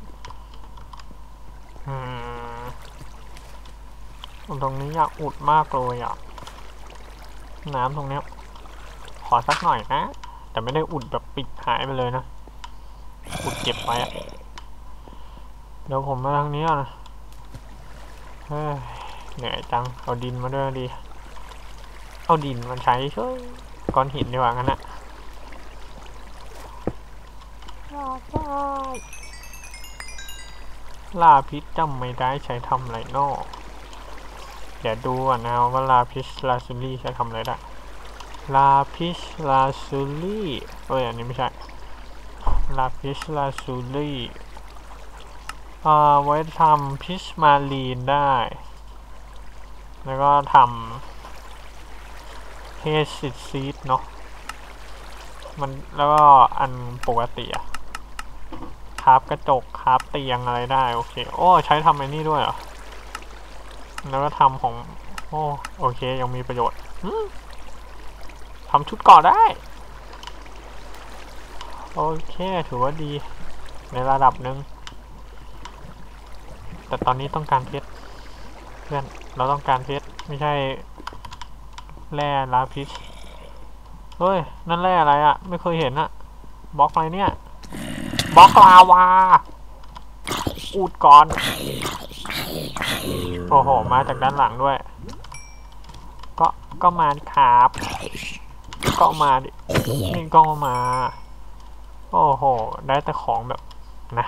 [SPEAKER 1] อืมตรงนี้อยากอุดมากเลยอะน้ำตรงเนี้ย ขอสักหน่อยนะ แต่ไม่ได้อุดแบบปิดหายไปเลยนะ อุดเก็บไว้อะเดี๋ยวผมมาทางนี้ก่อนนะ เหนื่อยจัง เอาดินมาด้วยดี เอาดินมันใช้ช่วยก้อนหินดีกว่างั้นนะลาพิษจำไม่ได้ใช้ทำไรนอกเดี๋ยวดูก่อนนะว่าลาพิชลาซูลี่ใช้ทำอะไรได้ ลาพิชลาซูลี่เอ้ยอันนี้ไม่ใช่ ลาพิชลาซูลี่ ไว้ทำพิชมาลีนได้ แล้วก็ทำเฮสิตซีดเนาะมันแล้วก็อันปกติอะคราบกระจกคราบเตียงอะไรได้ โอเค โอ้ใช้ทำไอ้นี่ด้วยเหรอ แล้วก็ทำของ โอ้โอเค ยังมีประโยชน์ทำชุดก่อได้ โอเค ถือว่าดีในระดับหนึ่ง แต่ตอนนี้ต้องการเพชรเพื่อนเราต้องการเพชรไม่ใช่ แร่ลาพิชเฮ้ย นั่นแร่อะไรอะไม่เคยเห็นอะบล็อกอะไรเนี่ยบล็อกลาวาอูดก่อน โอ้โห มาจากด้านหลังด้วย ก็ก็มาดิครับก็มาดินี่ก็มา โอ้โห ได้แต่ของแบบนะ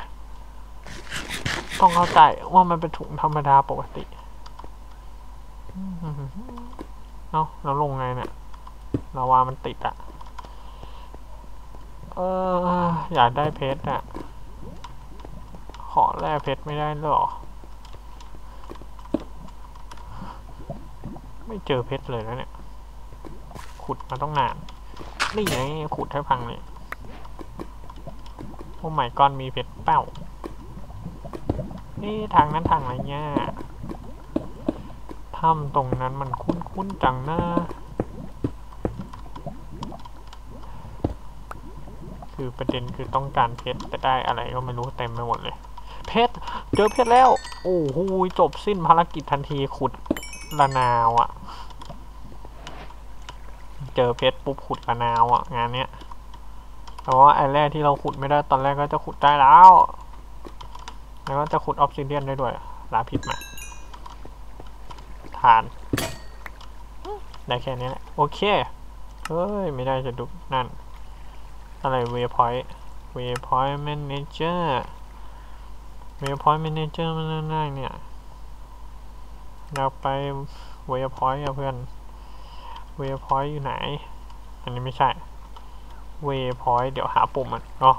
[SPEAKER 1] ต้องเข้าใจว่ามันเป็นถุงธรรมดาปกติเอ้าแล้วลงไงเนี่ยลาวามันติดอะเอออยากได้เพชรอะขอแร่เพชรไม่ได้หรอ ไม่เจอเพชรเลยแล้วเนี่ย ขุดมาต้องนาน นี่ไงขุดให้พังเลยโอ้ไม่ก้อนมีเพชรเป้า นี่ทางนั้นทางอะไรเนี่ยถ้ำตรงนั้นมันคุ้นๆจังนะคือประเด็นคือต้องการเพชรแต่ได้อะไรก็ไม่รู้เต็มไปหมดเลย เพชรเจอเพชรแล้ว โอ้โหจบสิ้นภารกิจทันทีขุดละนาวอะ่ะ เจอเพชรปุ๊บขุดละนาวอะ่ะ งานเนี้ยแต่ว่าไอ้แรกที่เราขุดไม่ได้ตอนแรกก็จะขุดได้แล้ว แล้วก็จะขุดออฟซิเดียนได้ด้วยลาพิษมาทาน ได้แค่นี้แหละ โอเค เฮ้ย ไม่ได้จะดุนั่น อะไร waypoint waypoint manager waypoint manager มันง่ายเนี่ยเราไป waypoint เพื่อน waypoint อยู่ไหน อันนี้ไม่ใช่ waypoint เดี๋ยวหาปุ่มมันอ๋อ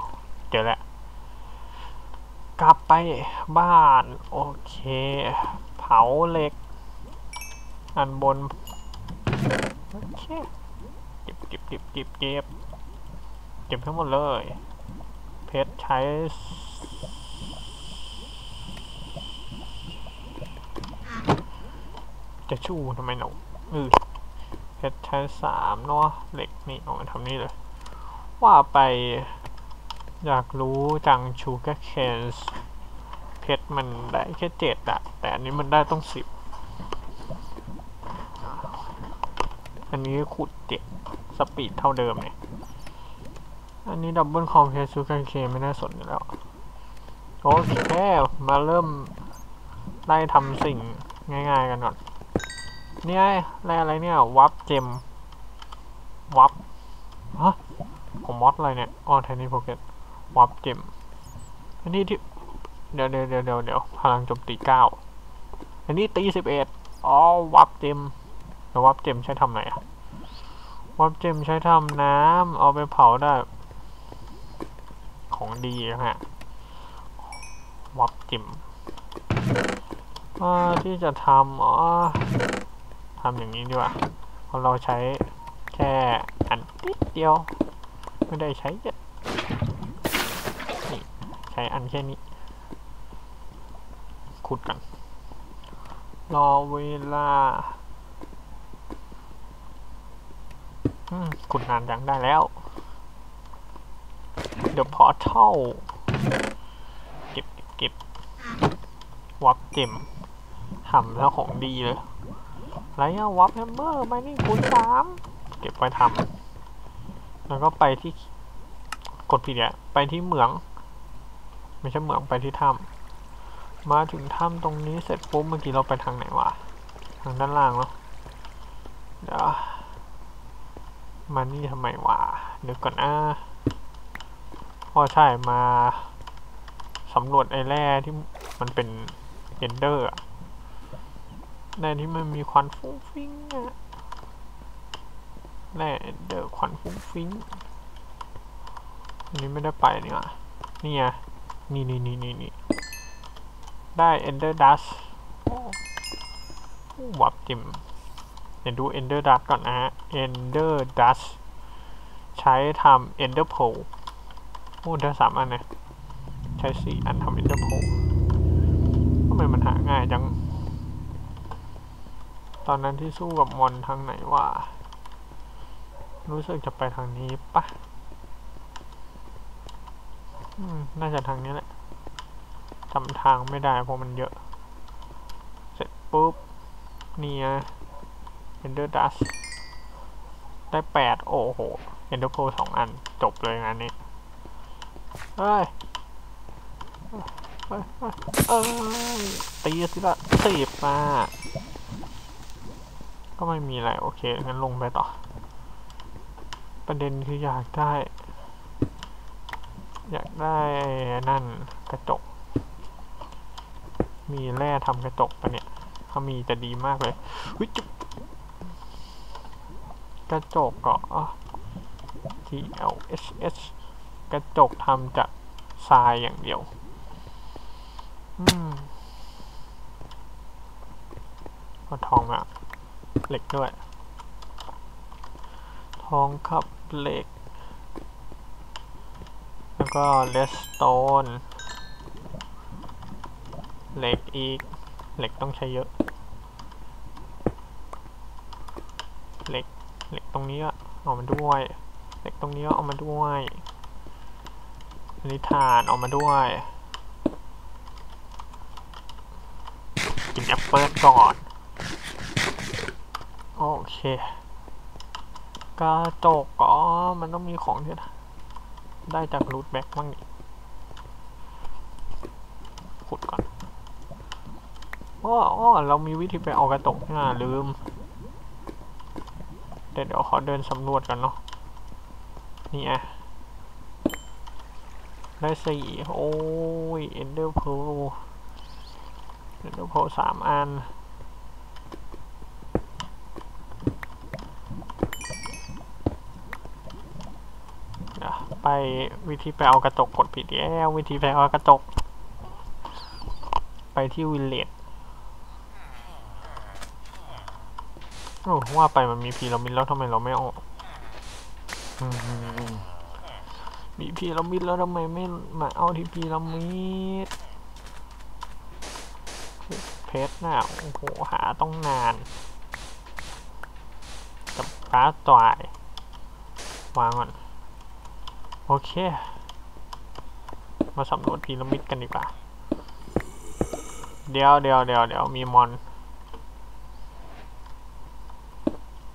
[SPEAKER 1] เจอแล้ว กลับไปบ้าน โอเค เผาเหล็ก อันบน โอเคเก็บเก็บเก็บเก็บเก็บเก็บทั้งหมดเลย เพชรใช้จะชู้ทำไมหนูเออเพชรใช้สามเนาะเหล็กนี่เอามาทำนี่เลย ว่าไป อยากรู้จังชูก a เคนส์เพชรมันได้แค่เจ็ดอะแต่อันนี้มันได้ต้องสิบอันนี้ขุดเจ็ด speed เท่าเดิมเนี่ยอันนี้ดับเบิลคอมเพลชูก a เคนไม่น่าสนแล้ว โอเค มาเริ่มไล่ทำสิ่งง่ายๆกันก่อน เนี่ยอะไรอะไรเนี่ย warp gem วับฮะผมมอดอะไรเนี่ย อ๋อไทนี่โปเกต วับเจมอันนี้ที่เดี๋ยวเดี๋ยวเดี๋ยวเดี๋ยวพลังโจมตีเก้าอันนี้ตีสิบเอ็ดอ๋อวับเจมแล้ววับเจมใช้ทำอะไรอะวับเจมใช้ทำน้ำเอาไปเผาได้ ของดีนะฮะวับจิมอ่าที่จะทำอ๋อทำอย่างนี้ดีกว่าเพราะเราใช้แค่อันนิดเดียว ไม่ได้ใช้เยอะ ช้อันแค่นี้ ขุดกัน รอเวลาขุดนานจังได้แล้วเดี๋ยวพอเท่าเก็บเก็บเก็บวับเจมทำแล้วของดีเลยไรอะวับแฮมเมอร์ไปนี่คูณสามเก็บไปทำแล้วก็ไปที่กดผิดอะไปที่เหมือง ไม่ใช่เหมืองไปที่ถ้ำมาถึงถ้ำตรงนี้เสร็จปุ๊บเมื่อกี้เราไปทางไหนวะทางด้านล่างเนาะเดี๋ยวมานี่ทำไมวะเดี๋ยวก่อนนะอ๋อใช่มาสำรวจไอ้แร่ที่มันเป็น ender อะแร่ที่มันมีควันฟุ้งฟิ้งอะแร่ ender ควันฟุ้งฟิ้งอันนี้ไม่ได้ไปนี่หว่านี่ไง นี่นี่นี่นี่นี่ได้ ender dust warp gem เดี๋ยวดู ender dust ก่อนนะฮะ ender dustใช้ทำ Ender Pearl โอ้ได้สามอันนี่ยใช้สี่อันทำ Ender Pearl ทำไมมันหาง่ายจัง ตอนนั้นที่สู้กับมอนทางไหนวะรู้สึกจะไปทางนี้ปะ น่าจะทางนี้แหละจำทางไม่ได้เพราะมันเยอะ เสร็จปุ๊บ นี่ไง Ender Dust ได้แปดโอ้โห Ender Pearl สองอัน จบเลยงานนี้ เฮ้ย เฮ้ยเฮ้ยเอ้ย ตีสิละสิบมาก็ไม่มีอะไร โอเค งั้นลงไปต่อ ประเด็นคืออยากได้ ได้นั่นกระจก มีแร่ทำกระจกปะเนี่ย ถ้ามีจะดีมากเลยวิจุบกระจกก็ T L H S กระจกทำจากทรายอย่างเดียว อืมก็ทองอะเหล็กด้วย ทองกับเหล็ก แล้วก็เลสโตนเหล็กอีก เหล็กต้องใช้เยอะ เหล็ก เหล็กตรงนี้ก็เอามาด้วย เหล็กตรงนี้ก็เอามาด้วยนนี้ถ่านเอามาด้วย กินแอปเปิลก่อน โอเคกระจกก็มันต้องมีของที่ ได้จาก loot bag บ้างนี่ขุดก่อนอ้ออ้อเรามีวิธีไปเอากระจกนี่นะลืมเดี๋ยวเดี๋ยวขอเดินสำรวจกันเนาะ นี่อะได้สี่โอ้ย Ender Pearl Ender Pearl สามอัน เดี๋ยว ไปวิธีไปเอากระจกกดผิดแล้ววิธีไปเอากระจก ไปที่วิลเลจโอ้ว่าไปมันมีพีระมิดแล้วทำไมเราไม่ออืมมีพีระมิดแล้วทำไมไม่มาเอาที่พีระมิดเพชรน่ะโอ้โหหาต้องนาน กับการ์ดจอยวางก่อน โอเค มาสำรวจพีระมิดกันดีกว่า เดี๋ยวเดี๋ยวเดี๋ยวเดี๋ยวมีมอน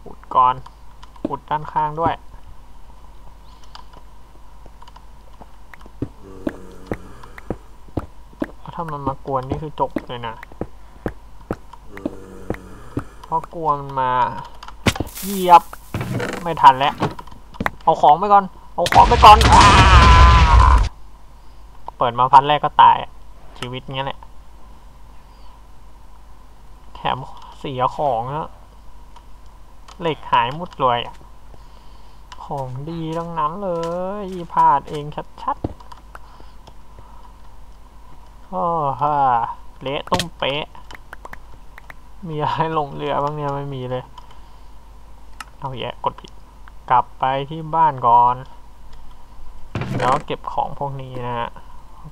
[SPEAKER 1] อุดก่อนอุดด้านข้างด้วย ถ้ามันมากวนนี่คือจบเลยนะ เพราะกวนมาเหยียบไม่ทันแล้ว เอาของไปก่อน เอาของไปก่อนอเปิดมาพันแรกก็ตาย ชีวิตเงี้ยแหละแถมเสียของแล้วเหล็กหายหมดเลยของดีทั้งนั้นเลยพลาดเองชัดๆโอ้ฮ่าเละตุ้มเป๊ะ มีอะไรหลงเหลือบ้างเนี่ยไม่มีเลย เอาแยะกดผิด กลับไปที่บ้านก่อน แล้วเก็บของพวกนี้นะฮะ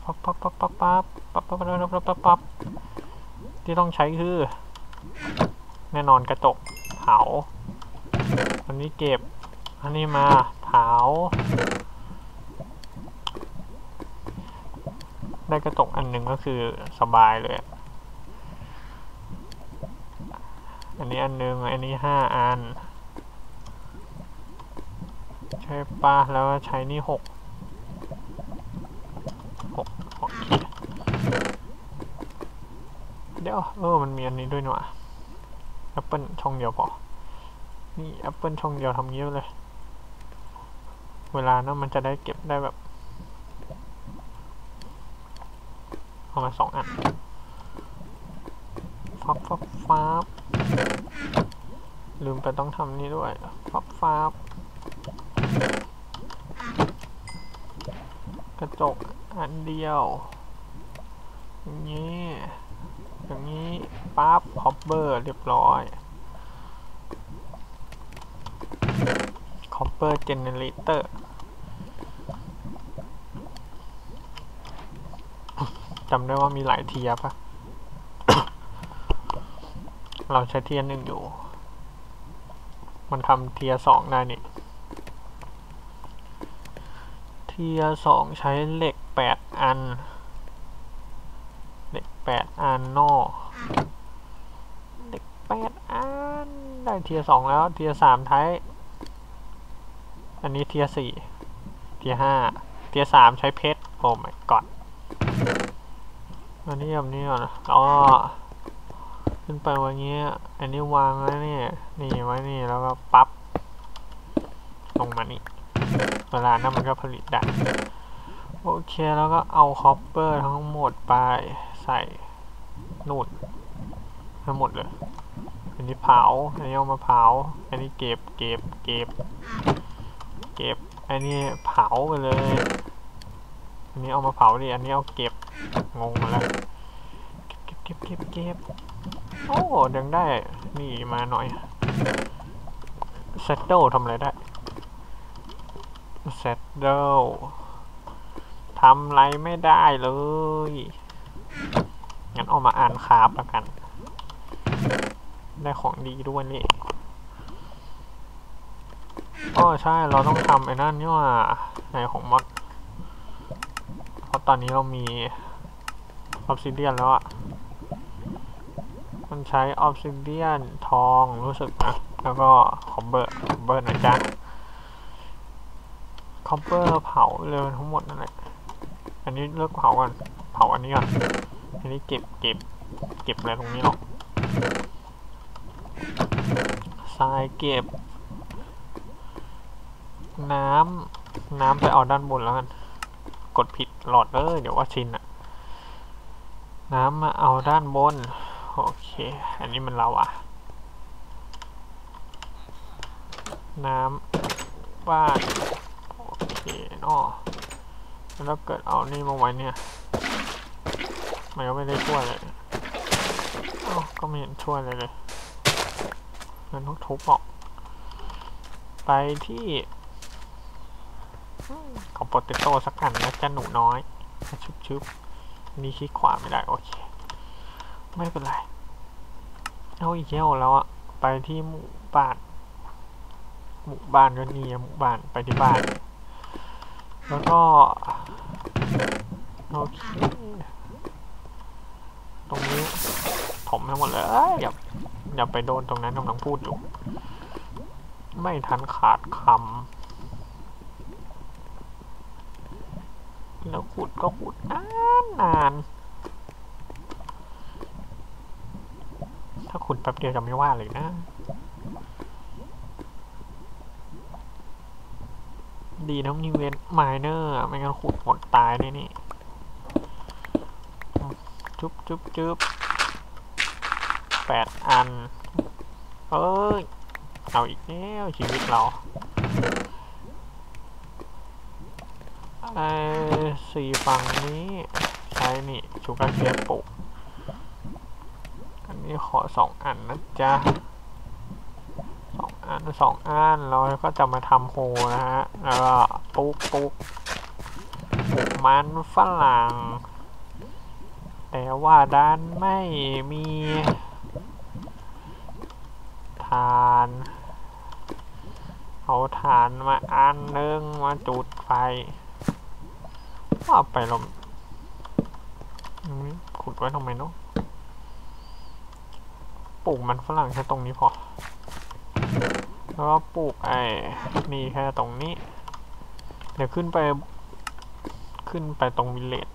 [SPEAKER 1] ปั๊บปั๊บปั๊บปั๊บปั๊บปั๊บปั๊บปั๊บปั๊บปั๊บปั๊บที่ต้องใช้คือ แน่นอนกระจกเผาอันนี้เก็บ อันนี้มาเผาได้กระจกอันหนึ่งก็คือสบายเลย อันนี้อันหนึ่งอันนี้ห้าอัน ใช่ปะแล้วใช้นี่หกหกโอเคเดี๋ยวเออมันมีอันนี้ด้วยนี่หว่าแอปเปิลช่องเดียวพอ นี่แอปเปิลช่องเดียวทำงี้ไปเลย เวลานั้นมันจะได้เก็บได้แบบเอามาสองอันฟับฟับฟับลืมไปต้องทำนี่ด้วยฟับฟับกระจกอันเดียวงนี้อย่ ฮอปเบอร์เรียบร้อยcopper generator จำได้ว่ามีหลาย tier ปะเราใช้ tier หนึ่งอยู่ มันทำเทียสองได้นี่เทียสองใช้เหล็กแปดอัน เหล็กแปดอันนอกเหล็กแปดอั ได้เทียสองแล้วเทียสามใช้อันนี้เทียสี่เทียห้าเทียสามใช้เพชรโอ้ my god อันนี้แบบนี้ก่อนอ๋อขึ้นไปวันนี้อันนี้วางไว้นี่นี่ไว้นี่แล้วก็ปั๊บลงมานี่เวลานั้นมันก็ผลิตได้โอเคแล้วก็เอา copper ทั้งหมดไปใส่นู่นทั้งหมดเลย อันนี้เผา อันนี้เอามาเผา อันนี้เก็บ เก็บ เก็บ เก็บ อันนี้เผาไปเลย อันนี้เอามาเผาดิ อันนี้เอาเก็บ งงมาแล้ว เก็บ เก็บ เก็บ เก็บ โอ้ยังได้ นี่มาหน่อยเซตเดิลทำอะไรได้เซตเดิลทำอะไรไม่ได้เลย งั้นเอามาอ่าน craft แล้วกัน ได้ของดีด้วยนี่อ๋อใช่เราต้องทำไอ้นั่นนี่ว่าในของ mod เพราะตอนนี้เรามีออ s ซิเดียนแล้วอะมันใช้ออ s ซิเดียนทองรู้สึกนะแล้วก็ copper copper นะจ๊ะคอมเบอร์เผาเลยทั้งหมดนั่นแหละอันนี้เลิกเผาก่อนเผาอันนี้ก่อนอันนี้เก็บเก็บเก็บอะไรตรงนี้หรอก ทรายเก็บ น้ำน้ำไปเอาด้านบนแล้วกัน กดผิดหลอดเออเดี๋ยวว่าชินอะน้ำมาเอาด้านบน โอเค อันนี้มันเราอะน้ำบ้านโอเคนอแล้วเกิดเอานี่มาไว้เนี่ย มันก็ไม่ได้ช่วยเลยก็ไม่เห็นช่วยเลยเลย งั้นต้องทุบออก ไปที่ขอโปเตโต้สักอันนะจ้าหนูน้อย ชุบชุบนี่คลิกขวาไม่ได้ โอเค ไม่เป็นไร เอาอีกแล้วแล้วอะไปที่หมู่บ้าน หมู่บ้านก็นี่หมู่บ้านไปที่บ้าน แล้วก็ โอเค ตรงนี้ ถมให้หมดเลยเอ้ยอย่า อย่าไปโดนตรงนั้นกำลังพูดอยู่ ไม่ทันขาดคำแล้วขุดก็ขุดนานนานถ้าขุดแป๊บเดียวจะไม่ว่าเลยนะ ดีนะมีเวนไมเนอร์ไม่งั้นขุดหมดตายแน่นี่จุ๊บจุ๊บจุ๊บ ปดอัน เอ้ย เอาอีกแล้วชีวิตเราไอ้สี่ฝั่งนี้ ใช้นี่ชูการเคียปลูกอันนี้ขอสองอันนะจ๊ะสองอันสองอันเราก็จะมาทำโฮนะฮะ แล้วก็ปลูกปลูกปลูกมันฝรั่งแต่ว่าด้านไม่มีานเอาฐานมาอันหนึงมาจุดไฟเอาไปลมอืมขุดไว้ทำไมเนาะปลูกมันฝรั่งแค่ตรงนี้พอ แล้วก็ปลูกไอ้นี่แค่ตรงนี้ เดี๋ยวขึ้นไป ขึ้นไปตรงวิลเลจ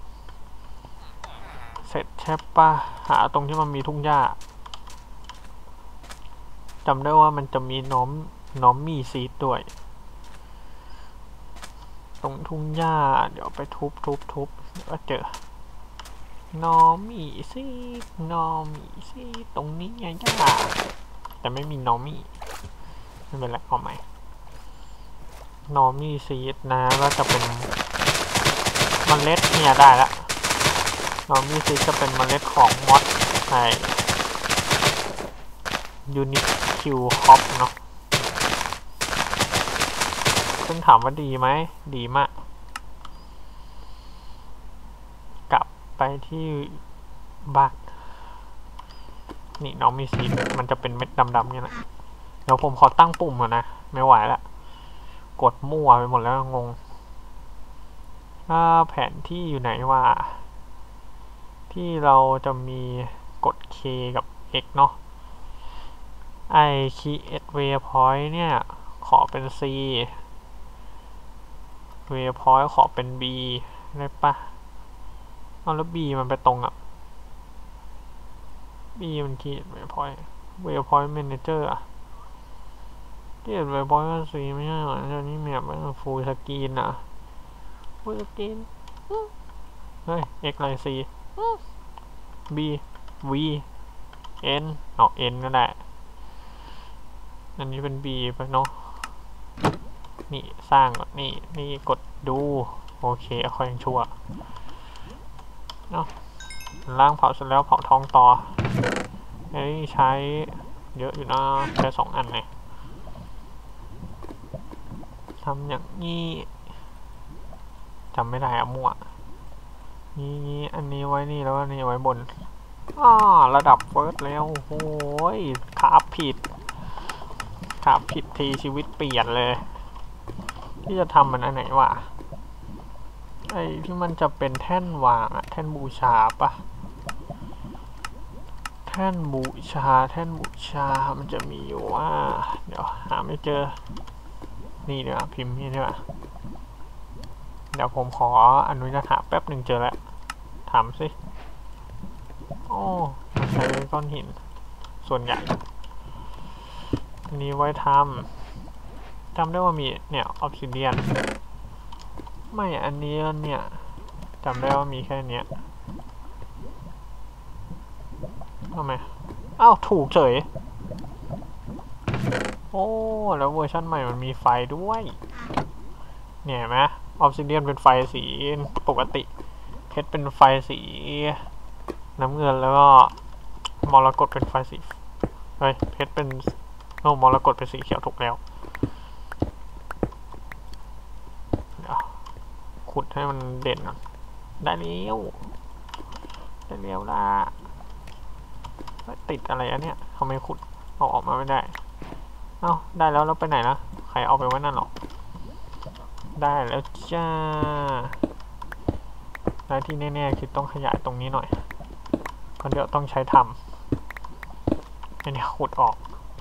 [SPEAKER 1] เสร็จใช่ปะหาตรงที่มันมีทุ่งหญ้า จำได้ว่ามันจะมีน้อมน้อมมีซีดด้วย ตรงทุ่งหญ้า เดี๋ยวไปทุบทุบทุบเดี๋ยวก็เจอนอมีซีดนอมีซีดตรงนี้ไงจ้าแต่ไม่มีนอมีไม่เป็นไรเอใหม่นอมีซีดนะแล้วจะเป็นเมล็ดเนี่ยได้ละนอมีซีดจะเป็นเมล็ดของมอสในยูนิ คิวคอปเนาะซึ่งถามว่าดีไหม ดีมาก กลับไปที่บ้านนี่น้องมีซีมันจะเป็นเม็ดดำๆเนี่ยแหละเดี๋ยวผมขอตั้งปุ่มก่อนนะ ไม่ไหวละ กดมั่วไปหมดแล้วงงแผนที่อยู่ไหนว่า ที่เราจะมีกด K กับ X เนาะ ไอ create waypoint เนี่ย ขอเป็น C waypoint ขอเป็น B ได้ปะเอาแล้ว B มันไปตรงอะ B มัน create waypoint waypoint manager อะ create waypoint ก็ C ไม่ใช่เหรอเดี๋ยวนี้แมปมัน full screen อะ full screen อื้อเฮ้ย X อะไร C อื้อ B V N เอา N ก็ได้ อันนี้เป็น B ไปเนาะนี่สร้างก่อนนี่นี่กดดู โอเคค่อยยังชัวเนาะล่างเผาเสร็จแล้วเผาทองต่อเฮ้ยใช้เยอะอยู่นะใช้สองอันเนี่ยทำอย่างนี้จำไม่ได้อะมั่วนี่นี่อันนี้ไว้นี่แล้วอันนี้ไว้บนอ่าระดับเฟิร์สแล้วโอ้ยขาผิด ขามผิดทีชีวิตเปลี่ยนเลย ที่จะทำมันอันไหนวะไอ้ที่มันจะเป็นแท่นวางอะแท่นบูชาปะแท่นบูชา แท่นบูชา มันจะมีอยู่ว่า เดี๋ยวหาไม่เจอ นี่เดี๋ยวพิมพ์นี่ดีกว่าเดี๋ยวผมขออนุญาตหาแป๊บหนึ่งเจอแล้วถามสิโอ้ใช้ก้อนหิน ส่วนใหญ่ นนี้ไว้ทำจำได้ว่ามีเนี่ยออ s ซิเดียนไม่อันนี้เนี่ยจำได้ว่ามีแค่เนี้ยทำไมอ้าวถูกเฉย โอ้ แล้วเวอร์ชันใหม่มันมีไฟด้วย เนี่ยไหมออ s ซิเดียนเป็นไฟสีปกติ เพชรเป็นไฟสีน้ำเงินแล้วก็มรกตเป็นไฟสีเฮ้ยเพชรเป็น โอ้มรกตเป็นสีเขียวถูกแล้วเดี๋ยวขุดให้มันเด่นก่อนได้แล้วได้แล้วละติดอะไรอันเนี้ยทำไมขุดเอาออกมาไม่ได้ เอ้าได้แล้วแล้วไปไหนนะใครเอาไปไว้นั่นหรอ ได้แล้วจ้าและที่แน่ๆคือต้องขยายตรงนี้หน่อยเพราะเดี๋ยวต้องใช้ทำอันนี้ขุดออก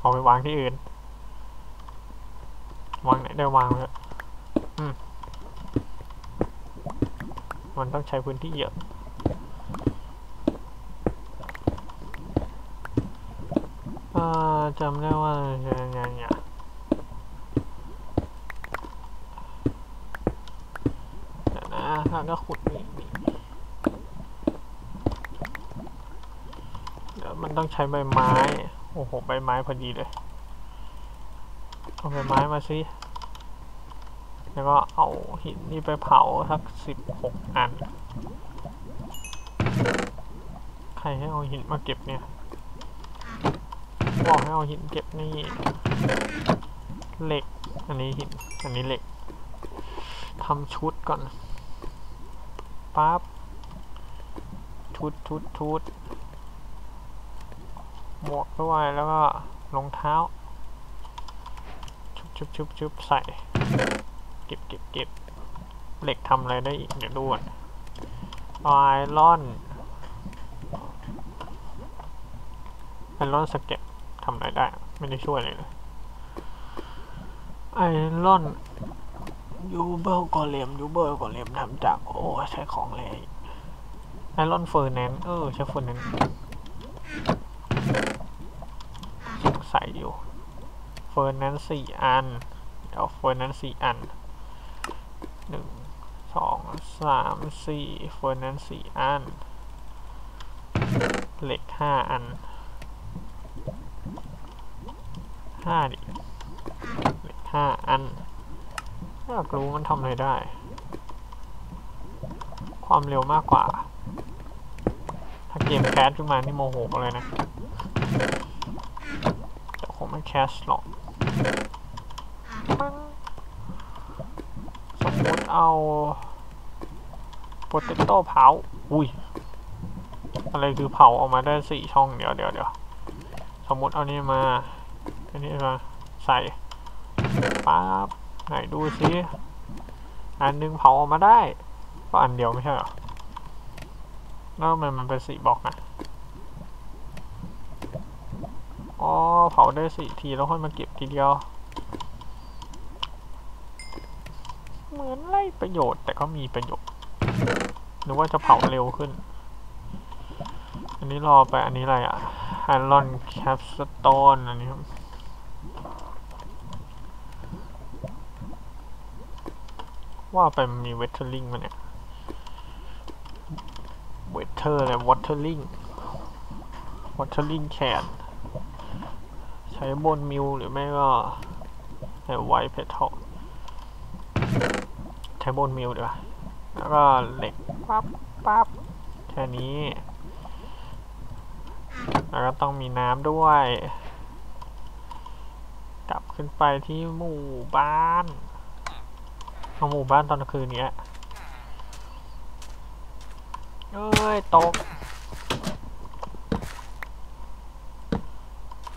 [SPEAKER 1] เอาไปวางที่อื่น วางไหนได้วางเลยมันต้องใช้พื้นที่เยอะจำได้ว่าจะยังไงอะเดี๋ยวนะแล้วก็ขุดนี่นี่เดี๋ยวมันต้องใช้ใบไม้ โอ้โหใบไม้พอดีเลยเอาใบไม้มาสิแล้วก็เอาหินนี่ไปเผาสักสิบหกอัน ใครให้เอาหินมาเก็บเนี่ยบอกให้เอาหินเก็บนี่เหล็ก อันนี้หิน อันนี้เหล็กทำชุดก่อนปั๊บชุดชุดชุด หมวกด้วยแล้วก็รองเท้า ชุบชุบชุบชุบใส่ เก็บเก็บเก็บเหล็กทำอะไรได้อีกเดี๋ยวดูก่อน iron iron skate ทำอะไรได้ ไม่ได้ช่วยเลยเลย iron Umber Golem Umber Golem ทำจาก โอ้ ใช้ของแรง iron furnace เออ ใช้ furnaceสงสัยอยู่ เฟอร์แนนสี่อันเดี๋ยวเฟอร์แนนสี่อันหนึ่งสองสามสี่เฟอร์แนนสี่อัน เหล็กห้าอันห้าดิเหล็กห้าอันอยากรู้มันทำอะไรได้ ความเร็วมากกว่า ถ้าเกมแคสขึ้นมานี่โมโหเลยนะแต่คงไม่แคสหรอกมั้งสมมติ เอาโปเตโต้เผาอุ้ย อะไรคือเผาออกมาได้สี่ช่องเดี๋ยวเดี๋ยวเดี๋ยวสมมติเอานี่มาอันนี้มาใส่ปั๊บไหนดูซิอันหนึงเผาออกมาได้ ก็อันเดียวไม่ใช่เหรอแล้วทำไมมันเป็นสี่บล็อกอะอ๋อเผาได้สี่ทีแล้วค่อยมาเก็บทีเดียว เหมือนไล่ ประโยชน์แต่ก็มีประโยชน์หรือว่าจะเผาเร็วขึ้น อันนี้รอไปอันนี้อะไรอะ iron capstone อันนี้ครับว่าไปมันมีเวทเทอร์ลิงมาเนี่ยเวทเทอร์อะไรวอเทอร์ลิงวอเทอร์ลิงแคนใช้บนมิวหรือไม่ก็ไวเพทอล ช้บนมิวดีกว่าแล้วก็เหล็กปั๊บปั๊บแค่นี้ แล้วก็ต้องมีน้ำด้วย กลับขึ้นไปที่หมู่บ้านเอาหมู่บ้านตอนกลางคืนเนี้ยเอ้ย ตก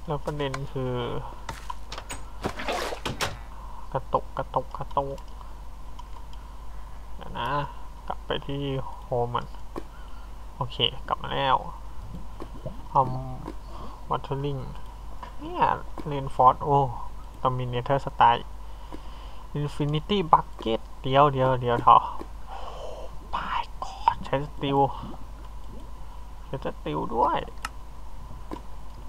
[SPEAKER 1] แล้วประเด็นคือกระตุกกระตุกกระตุก นะ กลับไปที่โฮมมัน โอเค กลับมาแล้วทำวัตเทอร์ลิงเนี่ยเรนฟอร์ดโอ้ตอมิเนเตอร์สไตล์อินฟินิตี้บักเก็ตเดียวเดียวเดียวเถอะปายกอดใช้สติลใช้สติลด้วย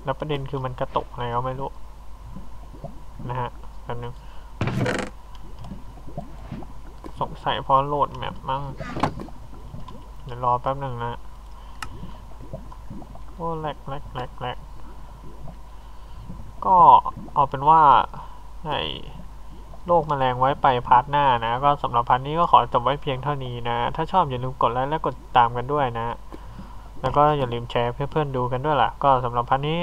[SPEAKER 1] แล้วประเด็นคือมันกระตุกอะไรก็ไม่รู้ นะฮะแป๊บนึง สัยพราะโหลดแมปมั้งเดี๋ยวรอแป๊บหนึ่งนะโอ้แหลกแหลกแหลกแหลกก็เอาเป็นว่าในโลกแมลงไว้ไป part หน้านะ ก็สำหรับ part นี้ก็ขอจบไว้เพียงเท่านี้นะ ถ้าชอบอย่าลืมกดไลค์และกดติดตามกันด้วยนะ แล้วก็อย่าลืมแชร์เพื่อนๆดูกันด้วยล่ะ ก็สำหรับ part นี้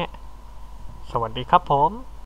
[SPEAKER 1] สวัสดีครับผม